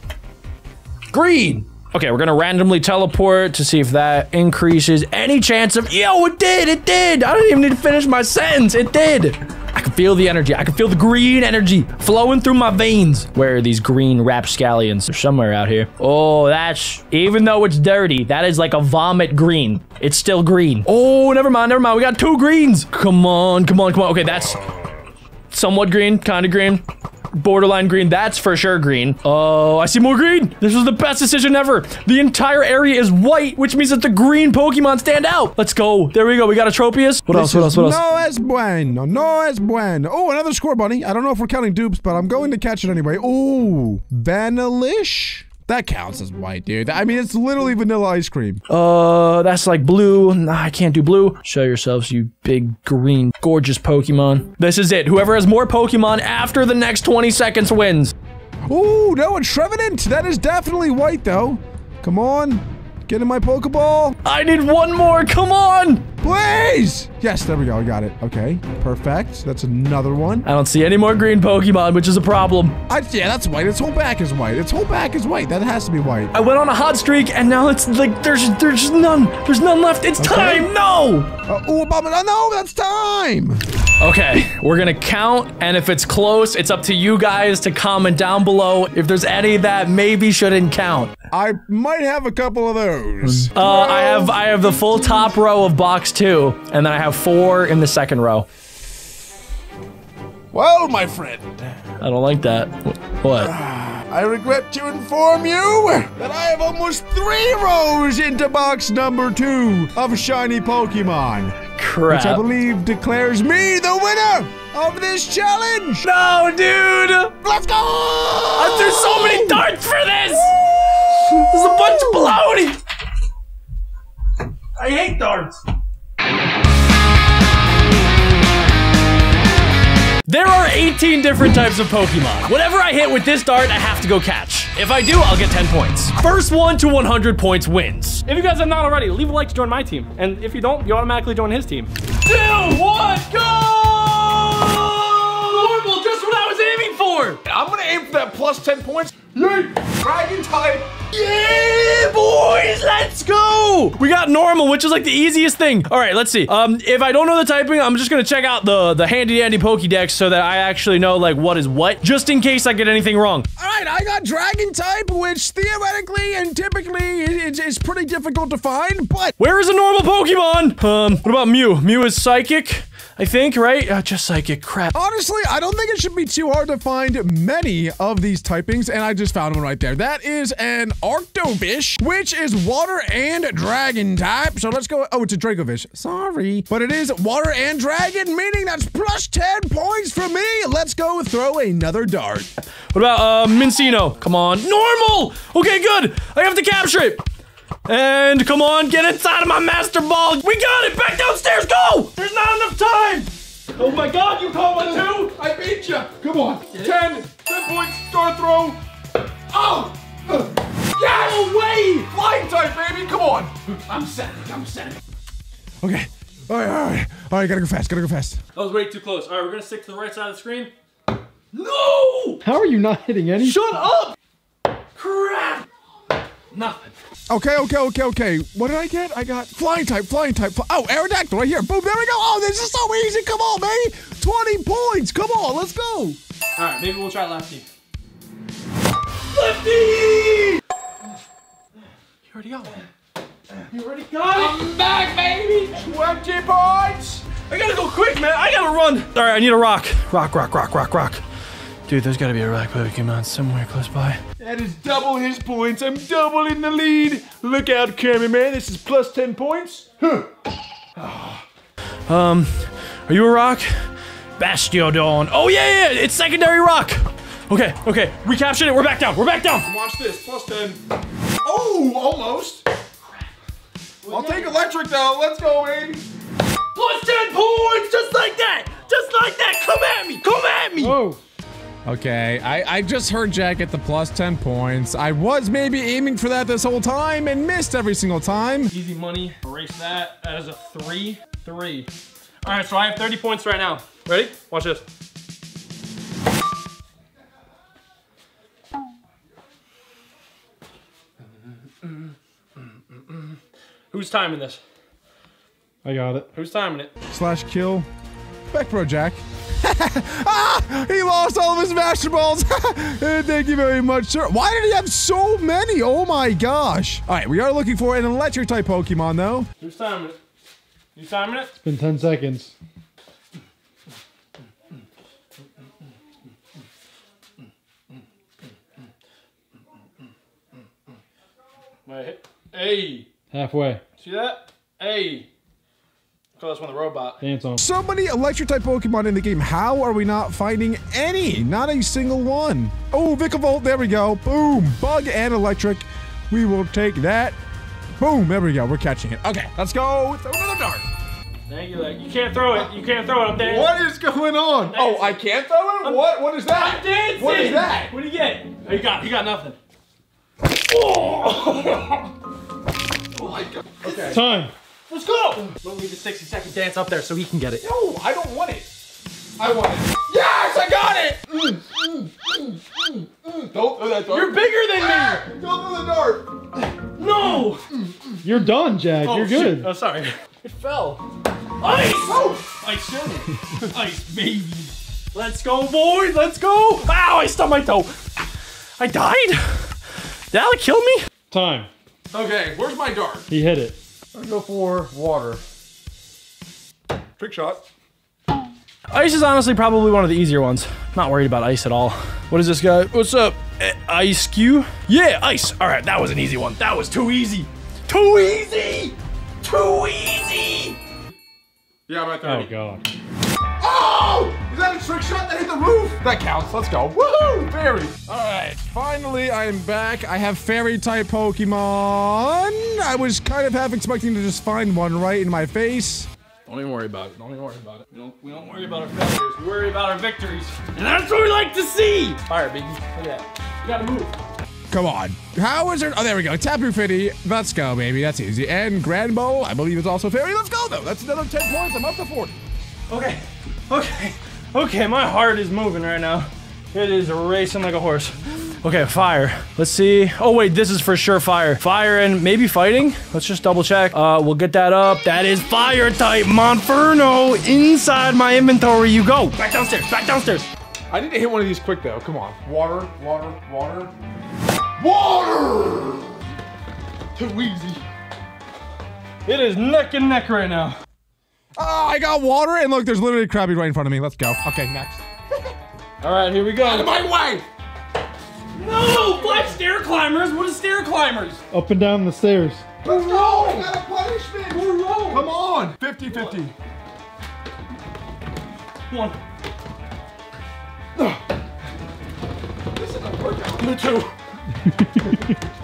Speaker 1: Green. Okay, we're gonna randomly teleport to see if that increases any chance of- Yo, it did, it did! I didn't even need to finish my sentence, it did! I can feel the energy. I can feel the green energy flowing through my veins. Where are these green rapscallions? They're somewhere out here. Oh, that's... Even though it's dirty, that is like a vomit green. It's still green. Oh, never mind, never mind. We got two greens. Come on, come on, come on. Okay, that's somewhat green, kind of green. Borderline green, that's for sure green. Oh, I see more green. This was the best decision ever. The entire area is white, which means that the green Pokemon stand out. Let's go. There we go. We got a Tropius. What else? What else? What else?
Speaker 2: No es bueno. No es bueno. Oh, another Scorbunny. I don't know if we're counting dupes, but I'm going to catch it anyway. Oh, Vanillish? That counts as white, dude. I mean, it's literally vanilla ice cream.
Speaker 1: Uh, that's like blue. Nah, I can't do blue. Show yourselves, you big green, gorgeous Pokemon. This is it. Whoever has more Pokemon after the next 20 seconds wins.
Speaker 2: Ooh, no, a Trevenant. That is definitely white, though. Come on. Get in my Pokeball.
Speaker 1: I need one more. Come on.
Speaker 2: Please! Yes, there we go. I got it. Okay, perfect. That's another one.
Speaker 1: I don't see any more green Pokemon, which is a problem.
Speaker 2: I, yeah, that's white. Its whole back is white. Its whole back is white. That has to be white.
Speaker 1: I went on a hot streak, and now it's like there's there's just none. There's none left. It's time. No.
Speaker 2: Uh. Oh, no, that's time.
Speaker 1: Okay, we're gonna count, and if it's close, it's up to you guys to comment down below if there's any that maybe shouldn't count.
Speaker 2: I might have a couple of those.
Speaker 1: Uh, I have I have the full top row of box two, and then I have four in the second row.
Speaker 2: Well, my friend,
Speaker 1: I don't like that. What?
Speaker 2: I regret to inform you that I have almost three rows into box number two of shiny Pokemon, which I believe declares me the winner of this challenge.
Speaker 1: No, dude.
Speaker 2: Let's go!
Speaker 1: Uh, There's so many darts for this. There's a bunch of baloney. I hate darts. There are 18 different types of Pokemon. Whatever I hit with this dart, I have to go catch. If I do, I'll get 10 points. First one to 100 points wins. If you guys have not already, leave a like to join my team. And if you don't, you automatically join his team. Two, one, go! Normal, just what I was aiming for.
Speaker 3: I'm gonna aim for that plus 10 points. Yay! Dragon type.
Speaker 1: Yeah, boys, let's go. We got normal, which is like the easiest thing. All right, let's see. Um, if I don't know the typing, I'm just gonna check out the the handy dandy Pokédex so that I actually know like what is what, just in case I get anything wrong.
Speaker 2: All right, I got Dragon type, which theoretically and typically is, is pretty difficult to find, but
Speaker 1: Where is a normal Pokemon? Um, what about Mew? Mew is psychic. I think, right? Uh, just psychic crap.
Speaker 2: Honestly, I don't think it should be too hard to find many of these typings, and I just found one right there. That is an Arctovish, which is water and dragon type. So let's go. Oh, it's a Dracovish. Sorry. But it is water and dragon, meaning that's plus 10 points for me. Let's go throw another dart.
Speaker 1: What about uh Minccino? Come on. Normal! Okay, good. I have to capture it. And come on, get inside of my master ball. We got it. Back downstairs. Go! There's not enough time. Oh my god, you caught one too?
Speaker 3: I beat you. Come on. 10, 10 points, start throw. Oh! Yes!
Speaker 1: No way!
Speaker 3: Flying type, baby, come on. I'm set, I'm set.
Speaker 2: Okay. All right, all right. All right, gotta go fast, gotta go fast.
Speaker 5: That was way too close. All right, we're gonna stick to the right side of the screen. No!
Speaker 4: How are you not hitting any?
Speaker 5: Shut up! Crap! Nothing.
Speaker 2: Okay, okay, okay, okay. What did I get? I got flying type, flying type. Fly oh, Aerodactyl right here. Boom, there we go. Oh, this is so easy. Come on, baby. 20 points. Come on, let's go.
Speaker 5: All right, maybe we'll try lefty. Lefty! You already got one. You already got it. I'm back, baby.
Speaker 3: 20 points.
Speaker 1: I gotta go quick, man. I gotta run. All right, I need a rock. Rock, rock, rock, rock, rock. Dude, there's gotta be a rock Pokemon somewhere close by.
Speaker 3: That is double his points. I'm double in the lead. Look out, cameraman. This is plus 10 points. Huh.
Speaker 1: Um, are you a rock? Bastiodon. Oh yeah, yeah, it's secondary rock. Okay, okay, we captured it. We're back down. We're back down.
Speaker 3: Watch this, plus 10. Oh, almost. I'll take electric though. Let's go, baby.
Speaker 1: Plus ten points, just like that, just like that. Come at me, come at me.
Speaker 4: Oh,
Speaker 2: Okay, I, I just heard Jack get the plus 10 points. I was maybe aiming for that this whole time and missed every single time.
Speaker 5: Easy money. Erase that. That is a three, three. All right, so I have 30 points right now. Ready? Watch this. Who's timing this?
Speaker 4: I got it.
Speaker 5: Who's timing it?
Speaker 2: Slash kill. Back bro, Jack. ah! He lost all of his master balls. Thank you very much, sir. Why did he have so many? Oh my gosh. All right, we are looking for an electric type Pokemon though.
Speaker 5: Who's timing it? You timing it?
Speaker 4: It's been 10 seconds.
Speaker 5: Wait. Hey.
Speaker 4: Halfway.
Speaker 5: See that? Hey. Call this one the robot.
Speaker 4: Dance on.
Speaker 2: So many electric type Pokemon in the game. How are we not finding any? Not a single one. Oh, Vikavolt, there we go. Boom. Bug and electric. We will take that. Boom, there we go. We're catching it. Okay, let's go. Throw another dart.
Speaker 5: Thank you. Like, you can't throw it. You can't throw it. I'm dancing.
Speaker 3: What is going on? Oh, I can't throw it? What? What is that?
Speaker 5: I'm dancing.
Speaker 3: What is that?
Speaker 5: What do you get? Oh, you got. You got nothing. Oh, oh my god. Okay.
Speaker 4: Time.
Speaker 5: Let's go. We'll leave the 60 second dance up there so he can get it.
Speaker 3: No, I don't want it. I want it. Yes, I got it. Mm, mm, mm, mm, mm. Don't throw that dart.
Speaker 5: You're bigger than
Speaker 3: Ah, Don't throw the dart.
Speaker 5: No.
Speaker 4: You're done, Jack.
Speaker 5: Oh,
Speaker 4: You're
Speaker 5: shit.
Speaker 4: good.
Speaker 5: Oh, sorry. It fell. Ice. Oh! Ice show. Ice baby. Let's go, boys. Let's go. Ow! I stubbed my toe.
Speaker 1: I died. Did that kill me?
Speaker 4: Time.
Speaker 3: Okay, where's my dart?
Speaker 4: He hit it.
Speaker 3: I'll go for water. Trick shot.
Speaker 1: Ice is honestly probably one of the easier ones. Not worried about ice at all. What is this guy? What's up? Eiscue? Yeah, ice. All right, that was an easy one. That was too easy. Too easy. Too easy.
Speaker 3: Yeah, I'm at
Speaker 4: Oh god.
Speaker 3: Oh! Is that a trick shot that hit the roof? That counts. Let's go. Woohoo! Fairy.
Speaker 2: All right, finally I am back. I have fairy type Pokemon. I was kind of half expecting to just find one right in my face.
Speaker 5: Don't even worry about it. Don't even worry about it. We don't, we don't worry about our failures. We worry about our victories. And that's what we like to see. Fire, baby. Look at that. You gotta move.
Speaker 2: Come on. How is it? Oh, there we go. Tapu Fini. Let's go, baby. That's easy. And Granbull, I believe, is also fairy. Let's go, though. That's another 10 points. I'm up to 40.
Speaker 1: Okay. Okay. Okay, my heart is moving right now. It is racing like a horse. Okay, fire. Let's see. Oh wait, this is for sure fire. Fire and maybe fighting. Let's just double check. Uh, we'll get that up. That is fire type Monferno. Inside my inventory you go. Back downstairs. Back downstairs.
Speaker 3: I need to hit one of these quick though. Come on. Water, water, water. Water! Too easy.
Speaker 1: It is neck and neck right now.
Speaker 2: Ah, I
Speaker 6: I got water, and look, there's literally a Krabby right in front of me. Let's go. Okay, next.
Speaker 1: All right, here we go.
Speaker 2: Out of my way!
Speaker 1: No, black stair climbers. What is stair climbers?
Speaker 4: Up and down the stairs.
Speaker 2: Let's go! I got a punishment! Come on! 50 50.
Speaker 1: One,
Speaker 2: Two.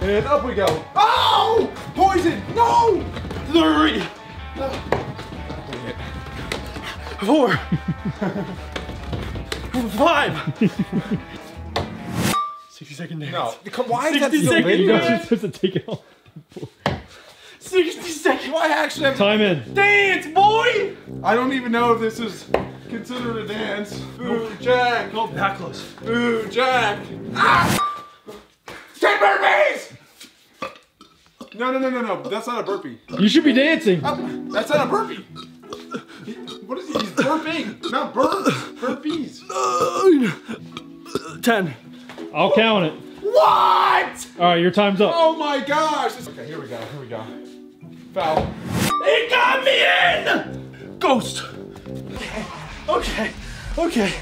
Speaker 2: and up we go. Oh! Poison! No!
Speaker 1: three, four, five. 60 second dance.
Speaker 2: No. Come, why is that
Speaker 1: 60
Speaker 2: still
Speaker 1: seconds.
Speaker 2: video?
Speaker 4: You're supposed to take it off.
Speaker 1: 60 second
Speaker 2: Do I actually have
Speaker 4: Time in.
Speaker 1: dance, boy.
Speaker 2: I don't even know if this is considered a dance. Ooh, Jack!
Speaker 1: Go back close.
Speaker 2: Ooh, Jack! Ah! Ten burpees! No, no, no, no, no. That's not a burpee.
Speaker 4: You should be dancing.
Speaker 2: That's not a burpee. What is he? He's burping, not burp. Burpees.
Speaker 1: 10.
Speaker 4: I'll count it.
Speaker 2: What?
Speaker 4: All right, your time's up.
Speaker 2: Oh my gosh. Okay, here we go. Here we go. Foul.
Speaker 1: He got me in! Ghost. Okay, okay.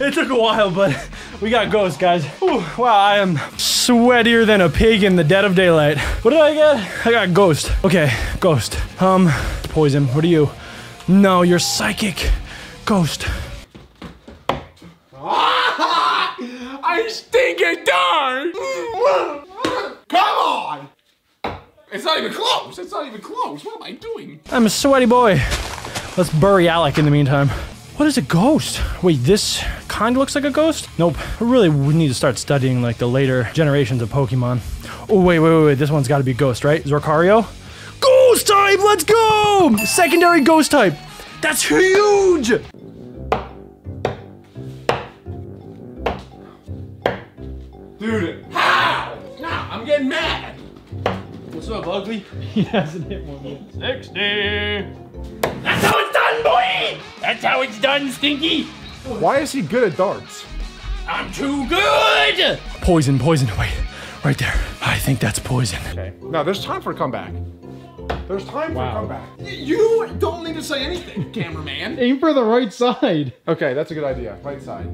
Speaker 1: It took a while, but we got ghost, guys. Ooh, wow, I am sweatier than a pig in the dead of daylight. What did I get? I got ghost. Okay, ghost. Um, poison. What are you? No, you're psychic. Ghost.
Speaker 2: I stink stinking darn. Come on. It's not even close. It's not even close. What am I doing?
Speaker 1: I'm a sweaty boy. Let's bury Alec in the meantime. What is a ghost? Wait, this kind of looks like a ghost? Nope. I really would need to start studying like the later generations of Pokemon. Oh, wait, wait, wait, wait. This one's got to be ghost, right? Zorcario? Ghost type! Let's go! Secondary ghost type. That's huge!
Speaker 2: Dude, how? Now I'm getting mad.
Speaker 1: What's up, ugly?
Speaker 4: He hasn't hit one yet.
Speaker 1: 60. That's how it's done, boy! That's how it's done, Stinky!
Speaker 2: Why is he good at darts?
Speaker 1: I'm too good! Poison, poison. Wait, right there. I think that's poison.
Speaker 2: Okay. No, there's time for a comeback. There's time
Speaker 4: Wow.
Speaker 2: for a comeback. You don't need to say anything, cameraman.
Speaker 4: Aim for the right side.
Speaker 2: Okay, that's a good idea. Right side.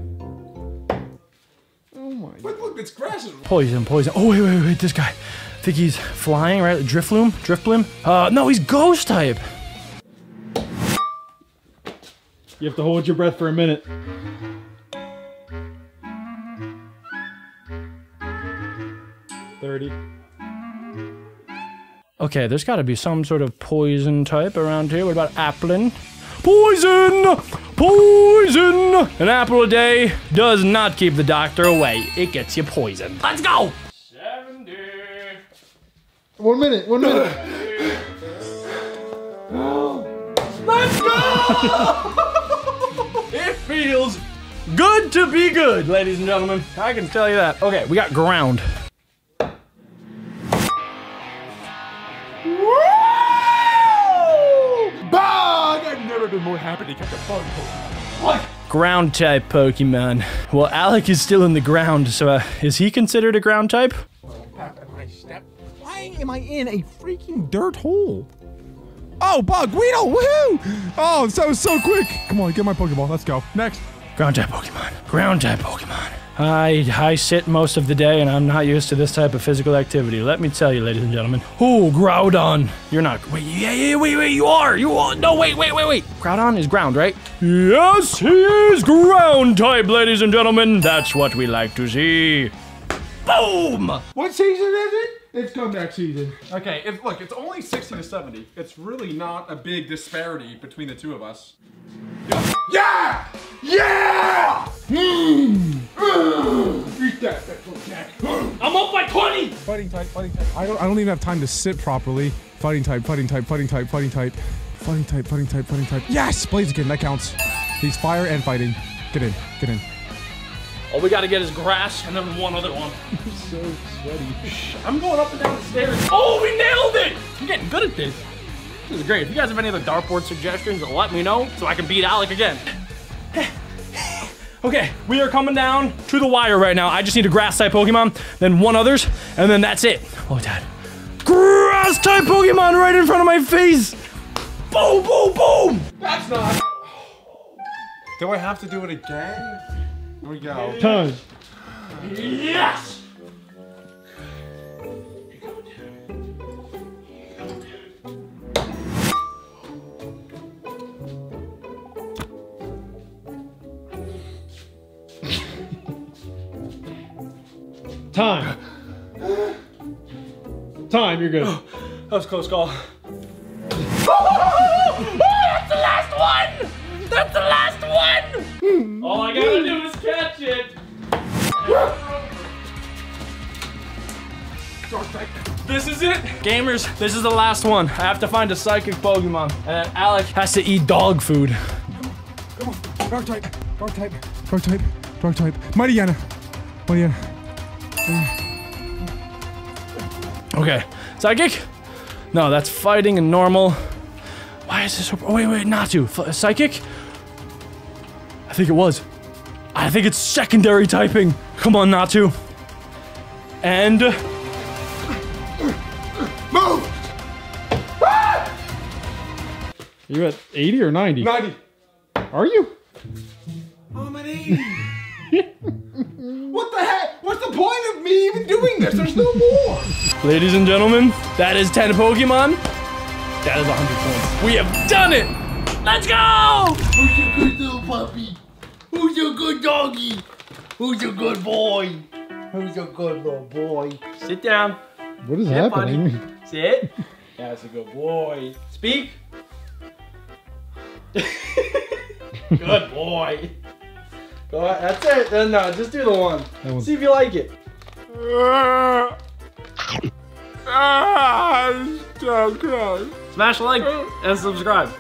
Speaker 2: Oh my. But look, this grass.
Speaker 1: Poison, poison. Oh, wait, wait, wait. This guy. I think he's flying, right? Drifloon? Drifblim? Uh, no, he's ghost type.
Speaker 4: You have to hold your breath for a minute. Thirty.
Speaker 1: Okay, there's got to be some sort of poison type around here. What about Applin? Poison! Poison! An apple a day does not keep the doctor away. It gets you poisoned. Let's go! 70.
Speaker 4: One minute. One minute.
Speaker 1: Let's go! it feels good to be good, ladies and gentlemen. I can tell you that. Okay, we got ground.
Speaker 2: I've been more happy to catch a bug. What?
Speaker 1: Ground type Pokemon. Well, Alec is still in the ground, so uh, is he considered a ground type?
Speaker 6: Why am I in a freaking dirt hole? Oh, Bug, Weedle, woohoo! Oh, that was so quick. Come on, get my Pokeball. Let's go. Next.
Speaker 1: Ground type Pokemon. Ground type Pokemon. I I sit most of the day and I'm not used to this type of physical activity. Let me tell you, ladies and gentlemen. Oh, Groudon. You're not. Wait, yeah, yeah, wait, wait, you are. You are. No, wait, wait, wait, wait. Groudon is ground, right? Yes, he is ground type, ladies and gentlemen. That's what we like to see. Boom!
Speaker 2: What season is it? It's comeback season. Okay, if, look, it's only 60 to 70. It's really not a big disparity between the two of us. Yeah! Yeah! Hmm. Eat that, that little jack.
Speaker 1: I'm up by 20!
Speaker 6: Fighting type, fighting type. I don't, I don't even have time to sit properly. Fighting type, fighting type, fighting type, fighting type. Fighting type, fighting type, fighting type. Yes! Blaziken, that counts. He's fire and fighting. Get in, get in.
Speaker 1: All we gotta get is grass and then one other one.
Speaker 4: so sweaty.
Speaker 1: I'm going up and down the stairs. Oh, we nailed it! I'm getting good at this. This is great. If you guys have any other dartboard suggestions, let me know so I can beat Alec again. okay, we are coming down to the wire right now. I just need a grass type Pokemon, then one others, and then that's it. Oh, dad. Grass type Pokemon right in front of my face. Boom, boom, boom.
Speaker 2: That's not.
Speaker 7: Do I have to do it again? Here we go.
Speaker 4: Time.
Speaker 1: Yes!
Speaker 4: Time. Time, you're good.
Speaker 1: That was close call. This is it. Gamers, this is the last one. I have to find a psychic Pokemon. And then Alec has to eat dog food. Come on.
Speaker 2: Dark type. Dark type. Dark type. Dark type. Mightyena. Mightyena.
Speaker 1: Okay. Psychic? No, that's fighting and normal. Why is this so... Oh, wait, wait, Natu. F- psychic? I think it was. I think it's secondary typing. Come on, Natu. And...
Speaker 4: You're at 80 or 90?
Speaker 7: 90.
Speaker 4: Are you?
Speaker 7: I'm at 80. what the heck? What's the point of me even doing this? There's no more.
Speaker 1: Ladies and gentlemen, that is 10 Pokemon. That is 100 points. We have done it! Let's go!
Speaker 8: Who's your good little puppy? Who's your good doggy? Who's your good boy? Who's your good little boy?
Speaker 1: Sit down.
Speaker 4: What is
Speaker 1: Yeah, buddy.
Speaker 4: happening?
Speaker 1: Sit. That's a good boy. Speak. good boy. Go ahead. That's it. Then no, just do the one.
Speaker 4: One.
Speaker 1: See if you like it.
Speaker 7: ah, so.
Speaker 1: Smash like and subscribe.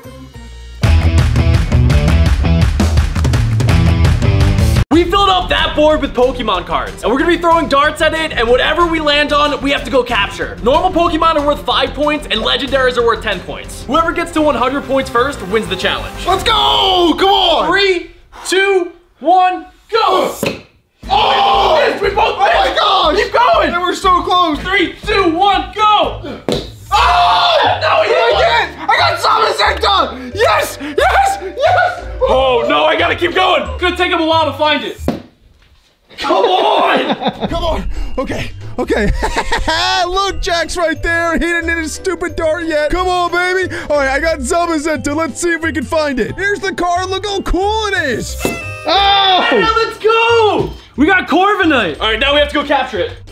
Speaker 1: We filled up that board with Pokemon cards, and we're gonna be throwing darts at it, and whatever we land on, we have to go capture. Normal Pokemon are worth 5 points, and legendaries are worth 10 points. Whoever gets to 100 points first wins the challenge.
Speaker 7: Let's go! Come on!
Speaker 1: Three, two, one, go!
Speaker 7: Oh!
Speaker 1: Yes, we both
Speaker 7: Oh my gosh!
Speaker 1: Take him a while to find it. Come on!
Speaker 2: Come on. Okay. Okay. Look, Jack's right there. He didn't hit his stupid dart yet. Come on, baby. All right, I got Zamazenta. Let's see if we can find it. Here's the car. Look how cool it is.
Speaker 1: Yeah, let's go! We got Corviknight. All right, now we have to go capture it.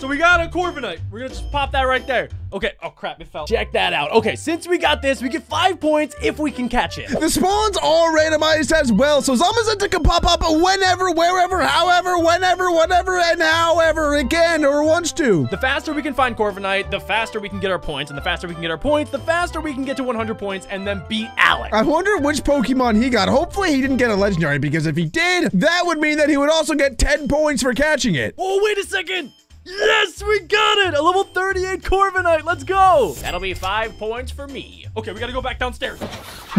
Speaker 1: So we got a Corviknight. We're gonna just pop that right there. Okay. Oh crap, it fell. Check that out. Okay, since we got this, we get five points if we can catch it.
Speaker 2: The spawns all randomized as well, so Zamazenta can pop up whenever, wherever, however, whenever, whatever, and however it can or wants to.
Speaker 1: The faster we can find Corviknight, the faster we can get our points, and the faster we can get our points, the faster we can get to 100 points and then beat Alex.
Speaker 2: I wonder which Pokemon he got. Hopefully he didn't get a legendary because if he did, that would mean that he would also get 10 points for catching it.
Speaker 1: Oh, wait a second. Yes, we got it! A level 38 Corviknight, let's go! That'll be five points for me. Okay, we gotta go back downstairs.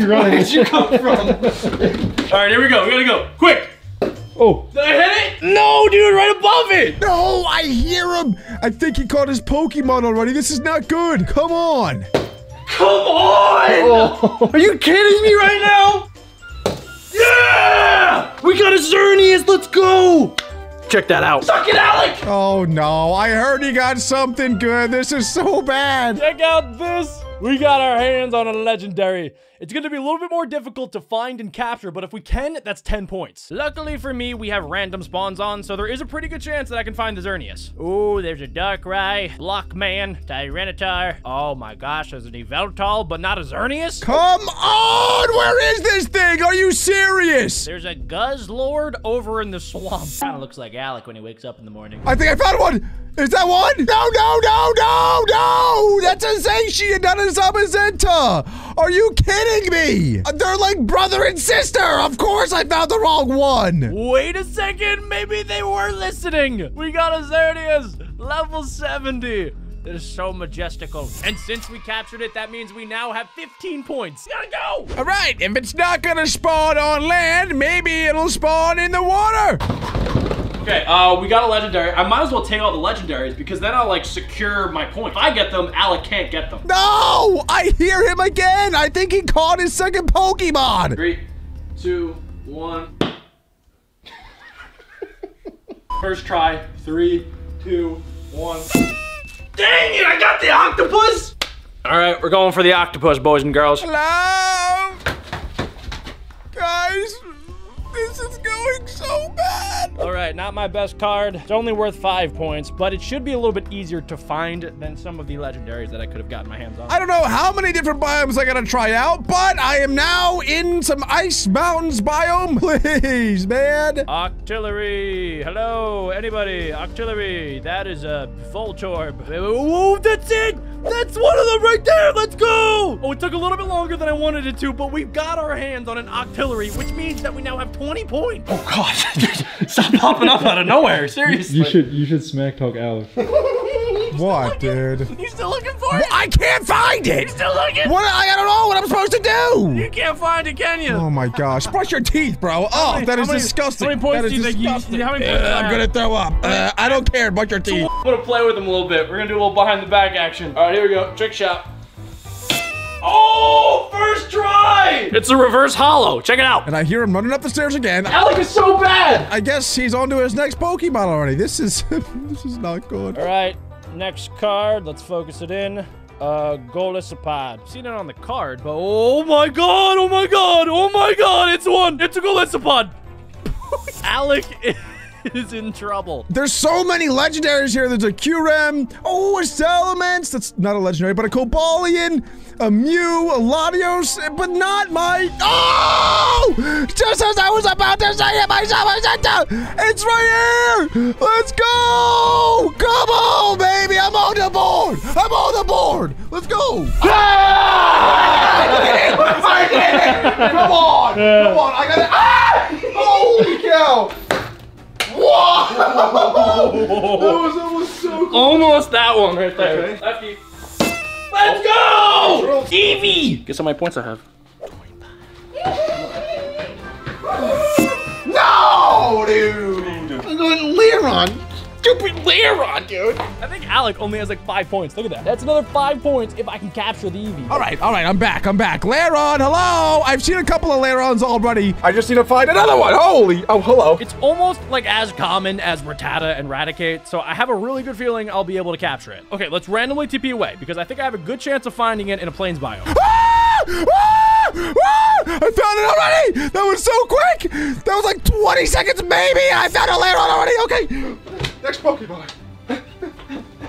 Speaker 4: You're running.
Speaker 1: you come from? All right, here we go. We gotta go. Quick!
Speaker 4: Oh,
Speaker 1: Did I hit it? No, dude, right above it!
Speaker 2: No, I hear him. I think he caught his Pokemon already. This is not good. Come on.
Speaker 1: Come on! Oh. Are you kidding me right now? Yeah! We got a Xerneas, let's go! Check that out. Suck it, Alec!
Speaker 2: Oh no, I heard he got something good. This is so bad.
Speaker 1: Check out this. We got our hands on a legendary. It's going to be a little bit more difficult to find and capture, but if we can, that's 10 points. Luckily for me, we have random spawns on, so there is a pretty good chance that I can find the Xerneas. Oh, there's a Darkrai, Lockman, Tyranitar. Oh my gosh, there's an Yveltal, but not a Xerneas?
Speaker 2: Come on, where is this thing? Are you serious?
Speaker 1: There's a Guzzlord over in the swamp. Kind of looks like Alec when he wakes up in the morning.
Speaker 2: I think I found one. Is that one? No, no, no, no, no! That's a Zacian, not a Zamazenta! Are you kidding me? They're like brother and sister! Of course I found the wrong one!
Speaker 1: Wait a second, maybe they were listening. We got a Xerneas, level 70. It is so majestical. And since we captured it, that means we now have 15 points. Gotta go!
Speaker 2: All right, if it's not gonna spawn on land, maybe it'll spawn in the water.
Speaker 1: Okay, uh, we got a legendary. I might as well take all the legendaries because then I'll like secure my point. If I get them, Alec can't get them.
Speaker 2: No! I hear him again! I think he caught his second Pokemon!
Speaker 1: Three, two, one. First try. Three, two, one. Dang it! I got the octopus. All right, we're going for the octopus, boys and girls.
Speaker 2: Hello? Guys, this is going so bad.
Speaker 1: All right, not my best card. It's only worth five points, but it should be a little bit easier to find than some of the legendaries that I could have gotten my hands on.
Speaker 2: I don't know how many different biomes I gotta try out, but I am now in some ice mountains biome. Please, man.
Speaker 1: Octillery! Hello, anybody? Octillery! That is a Voltorb. Oh, that's it! That's one of them right there! Let's go! Oh, it took a little bit longer than I wanted it to, but we've got our hands on an Octillery, which means that we now have 20 points. Oh, God. Stop popping up out of nowhere. Seriously.
Speaker 4: You should you should smack talk Alex.
Speaker 2: What, dude?
Speaker 1: You still looking for it?
Speaker 2: I can't find it.
Speaker 1: You still looking?
Speaker 2: What? I don't know what I'm supposed to do.
Speaker 1: You can't find it, can you?
Speaker 2: Oh my gosh! Brush your teeth, bro. Oh, that is
Speaker 1: many-
Speaker 2: disgusting.
Speaker 1: How many points
Speaker 2: That
Speaker 1: do you think you- how many points
Speaker 2: Uh,
Speaker 1: I
Speaker 2: I'm gonna throw up. Uh, I don't care. Brush your teeth.
Speaker 1: I'm gonna play with him a little bit. We're gonna do a little behind the back action. All right, here we go. Trick shot. Oh, first try! It's a reverse hollow. Check it out.
Speaker 2: And I hear him running up the stairs again.
Speaker 1: Alec is so bad.
Speaker 2: I guess he's on to his next Pokemon already. This is this is not good.
Speaker 1: All right, next card. Let's focus it in. Uh, Golisopod. Seen it on the card, but oh my god, oh my god, oh my god, it's one. It's a Golisopod. Alec is in trouble.
Speaker 2: There's so many legendaries here. There's a Kyurem. Oh, a Salamence. That's not a legendary, but a Cobalion, a Mew, a Latios, but not my. Oh! Just as I was about to say it myself, I said that. It's right here. Let's go. Come on, baby. I'm on the board. I'm on the board. Let's go. I. Come on. Come on. I got it. Ah! Holy cow. Whoa! that was almost so cool.
Speaker 1: Almost that one right there. Lefty. Let's go! Eevee! Guess how many points I have?
Speaker 2: No, dude! I'm going Leron. Stupid Leron, dude.
Speaker 1: I think Alec only has like five points. Look at that. That's another five points if I can capture the Eevee.
Speaker 2: All right, all right, I'm back, I'm back. Leron, hello! I've seen a couple of Lerons already. I just need to find another one. Holy, oh, hello.
Speaker 1: It's almost like as common as Rattata and Raticate, so I have a really good feeling I'll be able to capture it. Okay, let's randomly TP away, because I think I have a good chance of finding it in a plains biome.
Speaker 2: Ah! Ah! Ah! I found it already! That was so quick! That was like 20 seconds, maybe! I found a Leron already, okay! Next Pokemon.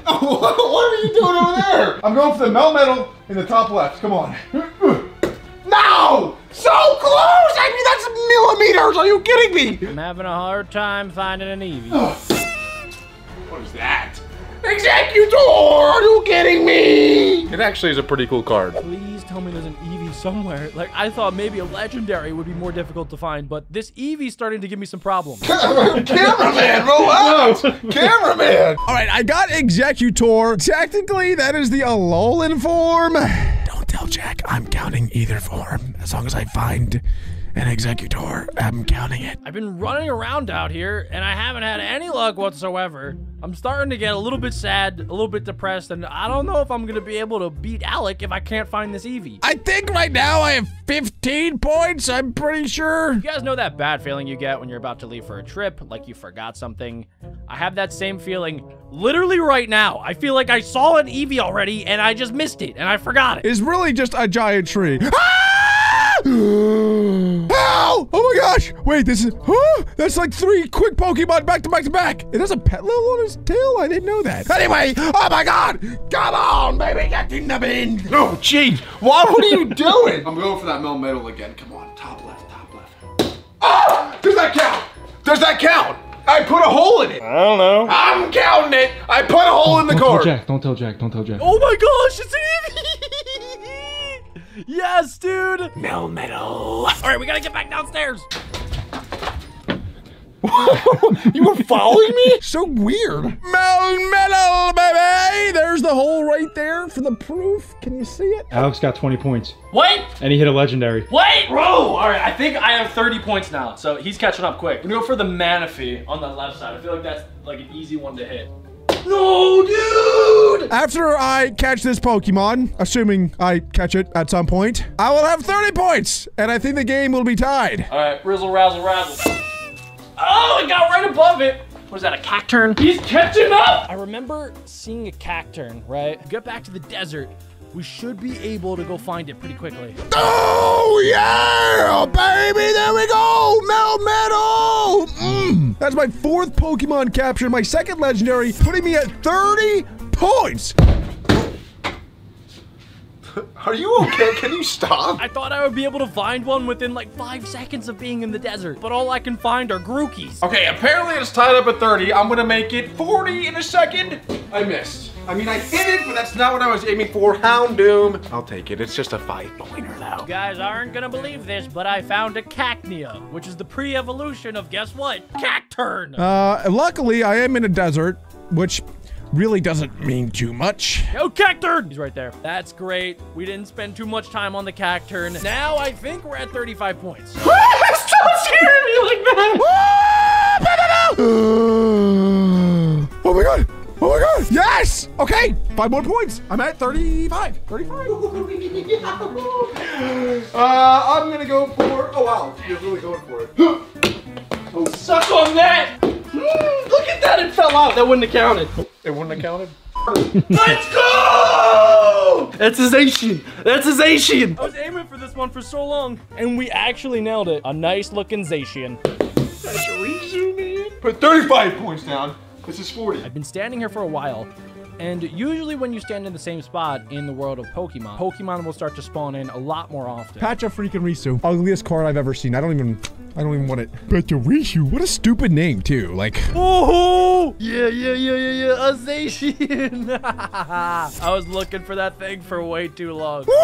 Speaker 2: oh, what are you doing over there? I'm going for the Melmetal in the top left. Come on. No! So close! I mean, that's millimeters! Are you kidding me?
Speaker 1: I'm having a hard time finding an Eevee.
Speaker 2: What is that? Exeggutor! Are you kidding me?
Speaker 9: It actually is a pretty cool card.
Speaker 1: Please tell me there's an Eevee somewhere. Like, I thought maybe a legendary would be more difficult to find, but this Eevee's starting to give me some problems.
Speaker 2: Cameraman, relax! Cameraman! All right, I got Exeggutor. Technically, that is the Alolan form. Don't tell Jack I'm counting either form. As long as I find an Exeggutor, I'm counting it.
Speaker 1: I've been running around out here, and I haven't had any luck whatsoever. I'm starting to get a little bit sad, a little bit depressed, and I don't know if I'm gonna be able to beat Alec if I can't find this Eevee.
Speaker 2: I think right now I have 15 points, I'm pretty sure.
Speaker 1: You guys know that bad feeling you get when you're about to leave for a trip, like you forgot something? I have that same feeling literally right now. I feel like I saw an Eevee already and I just missed it and I forgot it.
Speaker 2: It's really just a giant tree. Ah! Ow! Oh my gosh! Wait, this is huh? That's like three quick Pokemon back to back to back. It has a pet little on his tail. I didn't know that. Anyway, oh my God! Come on, baby, get in the bin. Oh, jeez, what? What are you doing?
Speaker 9: I'm going for that Melmetal again. Come on, top left, top left.
Speaker 2: Ah! Does that count? Does that count? I put a hole in it.
Speaker 9: I don't know.
Speaker 2: I'm counting it. I put a hole in the
Speaker 4: Don't tell. Jack. Don't tell Jack. Don't tell Jack.
Speaker 1: Oh my gosh, it's an Eevee! Yes, dude!
Speaker 2: Melmetal.
Speaker 1: All right, we gotta get back downstairs.
Speaker 2: You were following me? So weird. Melmetal, baby. There's the hole right there for the proof. Can you see it?
Speaker 4: Alex got 20 points,
Speaker 1: What?
Speaker 4: and he hit a legendary.
Speaker 1: wait, bro. All right, I think I have 30 points now, so he's catching up quick. I'm gonna go for the Manaphy on the left side. I feel like that's like an easy one to hit. No, dude.
Speaker 2: After I catch this Pokemon, assuming I catch it at some point, I will have 30 points, and I think the game will be tied.
Speaker 1: All right, rizzle, razzle, razzle. Oh, it got right above it. Was that a cacturne? He's catching up. I remember seeing a cacturne, right? Get back to the desert. We should be able to go find it pretty quickly.
Speaker 2: Oh, yeah, baby, there we go, Melmetal! Mm. That's my fourth Pokemon capture, my second legendary, putting me at 30 points.
Speaker 3: Are you okay? Can you stop?
Speaker 1: I thought I would be able to find one within like five seconds of being in the desert, but all I can find are Grookies.
Speaker 3: Okay, apparently it's tied up at 30. I'm gonna make it 40 in a second. I missed. I mean, I hit it, but that's not what I was aiming for. Houndoom. I'll take it. It's just a five pointer, though.
Speaker 1: You guys aren't gonna believe this, but I found a Cacnea, which is the pre-evolution of guess what? Cacturne!
Speaker 2: Uh, luckily, I am in a desert, which really doesn't mean too much.
Speaker 1: Yo, Cacturne! He's right there. That's great. We didn't spend too much time on the Cacturne. Now I think we're at 35 points.
Speaker 3: Stop scaring me like that.
Speaker 2: oh my god! Oh my god! Yes! Okay, five more points. I'm at 35. 35.
Speaker 3: Uh, I'm gonna go for. Oh wow, you're really going for it.
Speaker 1: oh, Suck on that! Mm, look at that, it fell out. That wouldn't have counted.
Speaker 3: It wouldn't have counted.
Speaker 1: Let's go! That's a Zacian. That's a Zacian. I was aiming for this one for so long, and we actually nailed it. A nice looking Zacian.
Speaker 3: Put 35 points down. This is 40.
Speaker 1: I've been standing here for a while, and usually when you stand in the same spot in the world of Pokemon, Pokemon will start to spawn in a lot more often.
Speaker 2: Pacha freaking Risu. Ugliest card I've ever seen. I don't even. I don't even want it. Pachirisu. What a stupid name too. Like.
Speaker 1: Oh! Yeah, yeah, yeah, yeah, yeah. A I was looking for that thing for way too long.
Speaker 2: there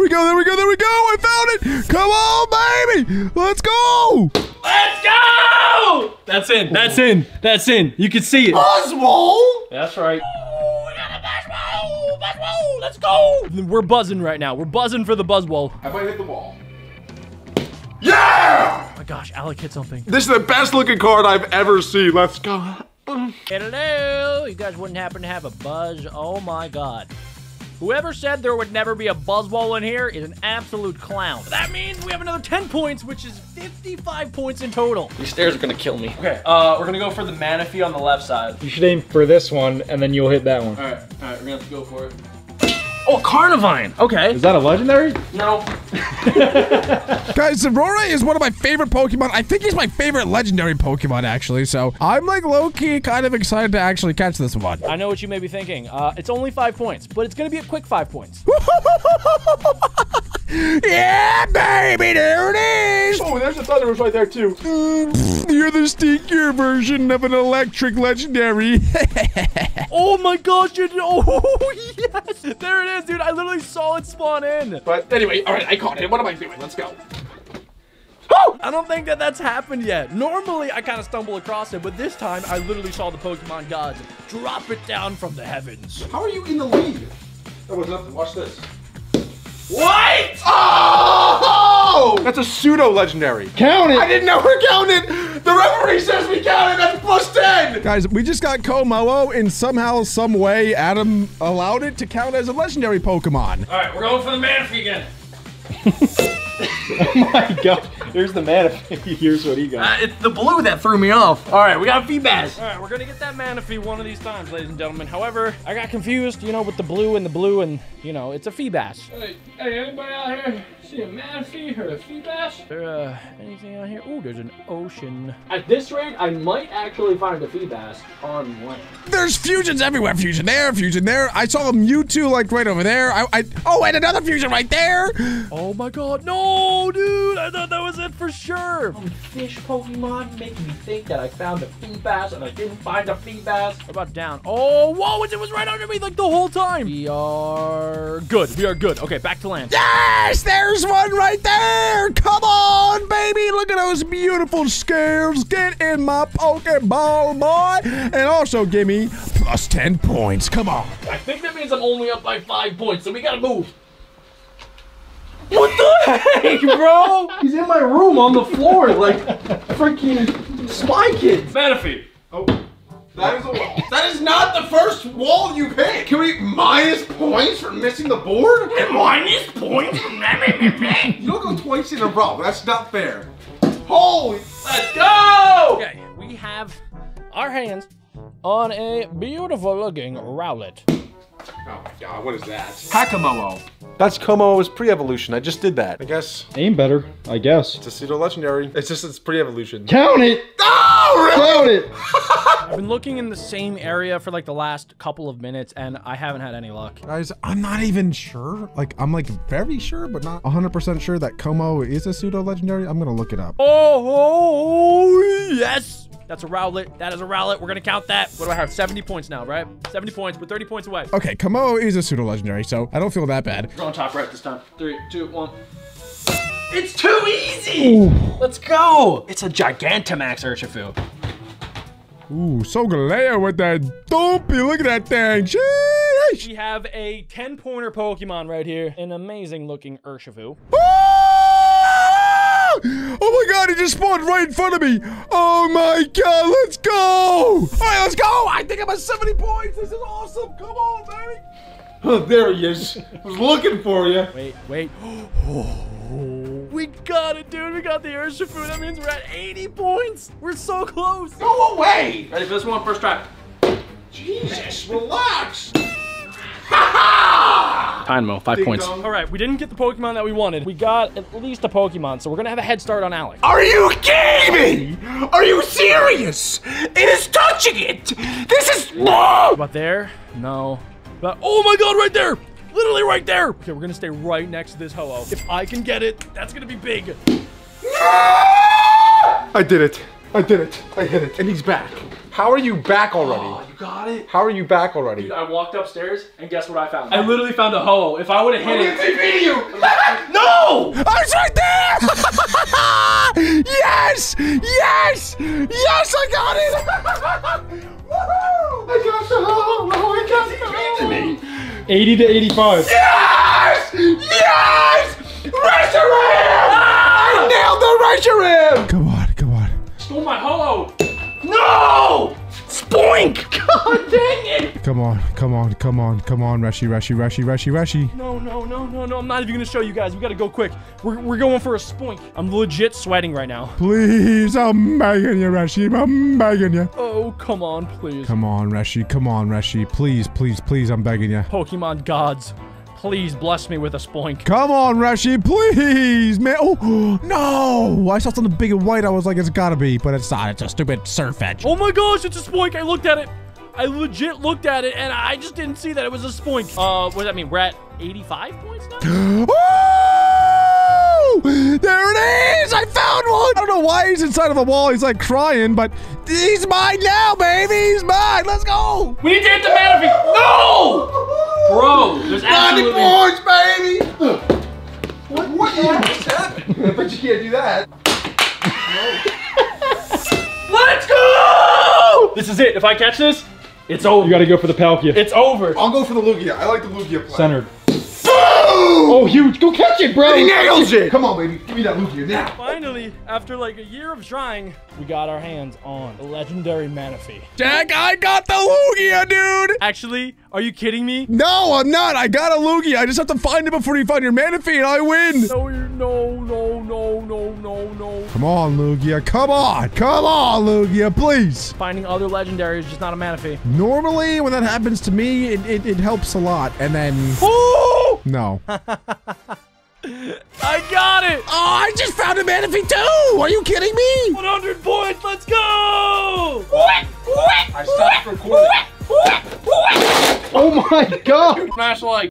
Speaker 2: we go. There we go. There we go. I found it. Come on, baby. Let's go.
Speaker 1: Let's go! That's in. That's in. That's in. You can see it.
Speaker 3: Oswald?
Speaker 1: That's right. Let's go! We're buzzing right now. We're buzzing for the Buzzwole.
Speaker 3: How about I hit the wall? Yeah!
Speaker 1: Oh my gosh, Alec hit something.
Speaker 3: This is the best looking card I've ever seen. Let's go.
Speaker 1: Hello! You guys wouldn't happen to have a buzz? Oh my god. Whoever said there would never be a Buzzwole in here is an absolute clown. That means we have another 10 points, which is 55 points in total. These stairs are gonna kill me. Okay, uh, we're gonna go for the Manaphy on the left side.
Speaker 4: You should aim for this one, and then you'll hit that one.
Speaker 1: Alright, alright, we're gonna have to go for it. Oh, Carnivine! Okay.
Speaker 4: Is that a legendary?
Speaker 1: No.
Speaker 2: Guys, Aurora is one of my favorite Pokemon. I think he's my favorite legendary Pokemon, actually. So I'm like low key kind of excited to actually catch this one.
Speaker 1: I know what you may be thinking. Uh, it's only five points, but it's gonna be a quick five points.
Speaker 2: yeah, baby, there it is.
Speaker 3: Oh, there's a Thundurus right there, too.
Speaker 2: Mm, You're the stinkier version of an electric legendary.
Speaker 1: Oh my gosh, dude. Oh, yes. There it is, dude. I literally saw it spawn in.
Speaker 3: But anyway, all right, I caught it. What am I doing? Let's go.
Speaker 1: Oh! I don't think that that's happened yet. Normally, I kind of stumble across it, but this time, I literally saw the Pokemon gods drop it down from the heavens.
Speaker 3: How are you in the lead? That was nothing. Watch this.
Speaker 1: What?
Speaker 3: Oh! That's a pseudo legendary.
Speaker 4: Count it!
Speaker 3: I didn't know we counted. The referee says we counted. That's plus 10.
Speaker 2: Guys, we just got Kommo-o, and somehow, some way, Adam allowed it to count as a legendary Pokemon.
Speaker 1: All right, we're going for the Manaphy again.
Speaker 4: oh my god. Here's the man. Here's what he got.
Speaker 1: Uh, it's the blue that threw me off. All right, we got a Feebas. All right, we're gonna get that Manaphy one of these times, ladies and gentlemen. However, I got confused, you know, with the blue and the blue, and you know, it's a Feebas.
Speaker 5: Hey, hey, anybody out here see a Manaphy or a Feebas?
Speaker 1: Is there uh, anything out here? Ooh, there's an ocean. At this rate, I might actually find a Feebas on land.
Speaker 2: There's fusions everywhere. Fusion there, fusion there. I saw a Mewtwo like right over there. I, I oh, and another fusion right there.
Speaker 1: Oh my god, no, dude! I thought that was it for sure. Fish Pokemon making me think that I found a Feebas and I didn't find a Feebas. What about down? Oh, whoa, it was right under me like the whole time. We are good. We are good. Okay, back to land.
Speaker 2: Yes, there's one right there. Come on, baby. Look at those beautiful scales. Get in my Pokeball, boy. And also give me Plus 10 points. Come on.
Speaker 1: I think that means I'm only up by five points, so we gotta move. What the heck, bro?
Speaker 5: He's in my room on the floor like freaking Spy Kids.
Speaker 1: Manaphy. Oh.
Speaker 3: That is, a, wall. that is not the first wall you hit. Can we minus points for missing the board?
Speaker 1: Minus points.
Speaker 3: You don't go twice in a row. That's not fair. Holy.
Speaker 1: Let's go! Okay, we have our hands on a beautiful looking rowlet.
Speaker 3: Oh my god, what is that?
Speaker 1: Hakamo-o.
Speaker 3: That's Kommo-o's pre-evolution. I just did that. I guess
Speaker 4: Aim better, I guess.
Speaker 3: it's a pseudo legendary. It's just its pre-evolution.
Speaker 4: Count it!
Speaker 3: Oh,
Speaker 4: Count it!
Speaker 1: I've been looking in the same area for like the last couple of minutes and I haven't had any luck.
Speaker 2: Guys, I'm not even sure. Like, I'm like very sure, but not 100% sure that Kommo-o is a pseudo legendary. I'm gonna look it up.
Speaker 1: Oh, yes! That's a rowlet. That is a rowlet. We're gonna count that. What do I have? 70 points now, right? 70 points. We're 30 points away.
Speaker 2: Okay, Kommo-o is a pseudo legendary, so I don't feel that bad.
Speaker 1: We're on top right this time. Three, two, one. It's too easy! Let's go! It's a Gigantamax Urshifu.
Speaker 2: Ooh, Solgaleo with that dumpy. Look at that thing. Sheesh.
Speaker 1: We have a 10 pointer Pokemon right here. An amazing looking Urshifu.
Speaker 2: Ah! Oh my god, he just spawned right in front of me. Oh my god, let's go. All right, let's go. I think I'm at 70 points. This is awesome. Come on, baby.
Speaker 3: Oh, there he is. I was looking for you.
Speaker 1: Wait, wait. We got it, dude. We got the Urshifu. That means we're at 80 points. We're so close.
Speaker 3: Go away.
Speaker 1: Ready for this one? First try.
Speaker 3: Jesus, relax.
Speaker 1: Dynamo, five
Speaker 3: Ding
Speaker 1: points.
Speaker 3: dong.
Speaker 1: All right, we didn't get the Pokemon that we wanted. We got at least a Pokemon, so we're gonna have a head start on Alex.
Speaker 10: Are you kidding me? Are you serious? It is touching it. This is.
Speaker 1: But there, no. But oh my God, right there! Literally right there. Okay, we're gonna stay right next to this Ho-Oh. If I can get it, that's gonna be big.
Speaker 3: I did it. I did it. I hit it. And he's back. How are you back already?
Speaker 1: Oh, you got it.
Speaker 3: How are you back already?
Speaker 1: Dude, I walked upstairs and guess what I found? I literally found a Ho-Oh. If I would have hit it, no!
Speaker 2: I was right there. yes, yes, yes. I got it. Woohoo! I got the hole. I got the hole.
Speaker 4: 80 to 85.
Speaker 10: Yes! Yes! Reshiram! Ah! I nailed the Reshiram!
Speaker 2: Come on,
Speaker 10: Spoink! God dang it!
Speaker 2: Come on, come on, come on, come on, Reshi, Reshi, Reshi, Reshi, Reshi.
Speaker 1: No, no, no, no, no. I'm not even gonna show you guys. We gotta go quick. We're, we're going for a spoink. I'm legit sweating right now.
Speaker 2: Please, I'm begging you, Reshi. I'm begging you.
Speaker 1: Oh, come on, please.
Speaker 2: Come on, Reshi. Come on, Reshi. Please, please, please, I'm begging you.
Speaker 1: Pokemon gods, please bless me with a spoink.
Speaker 2: Come on, Reshi, please, man. Oh, no. I saw something big and white. I was like, it's gotta be, but it's not. It's a stupid surf edge.
Speaker 1: Oh my gosh, it's a spoink. I looked at it. I legit looked at it and I just didn't see that it was a spoink. Uh, what does that mean? We're at 85 points now?
Speaker 2: There it is! I found one! I don't know why he's inside of a wall. He's like crying, but he's mine now, baby! He's mine! Let's go!
Speaker 1: We need to hit the Manaphy. No! Bro, there's
Speaker 3: 90
Speaker 1: absolutely...
Speaker 3: points, baby! What, what the heck just happened? I bet you can't do that.
Speaker 1: Let's go! This is it. If I catch this, it's over.
Speaker 4: You gotta go for the Palkia.
Speaker 1: It's over.
Speaker 3: I'll go for the Lugia. I like the Lugia play.
Speaker 4: Centered. Oh, huge. Go catch it, bro.
Speaker 3: He nails it! Come on, baby. Give me that Lugia now.
Speaker 1: Finally, after like a year of trying, we got our hands on the legendary Manaphy.
Speaker 2: Jack, I got the Lugia, dude!
Speaker 1: Actually, are you kidding me?
Speaker 2: No, I'm not. I got a Lugia. I just have to find it before you find your Manaphy and I win.
Speaker 1: No, you're no, no, no, no, no, no.
Speaker 2: Come on, Lugia. Come on. Come on, Lugia, please.
Speaker 1: Finding other legendaries is just not a Manaphy.
Speaker 2: Normally, when that happens to me, it, it, it helps a lot. And then,
Speaker 1: Oh!
Speaker 2: no.
Speaker 1: I got it!
Speaker 2: Oh, I just found a Manaphy too! Are you kidding me?
Speaker 1: 100 points, let's go!
Speaker 3: I stopped recording.
Speaker 4: Oh my god.
Speaker 1: Smash like.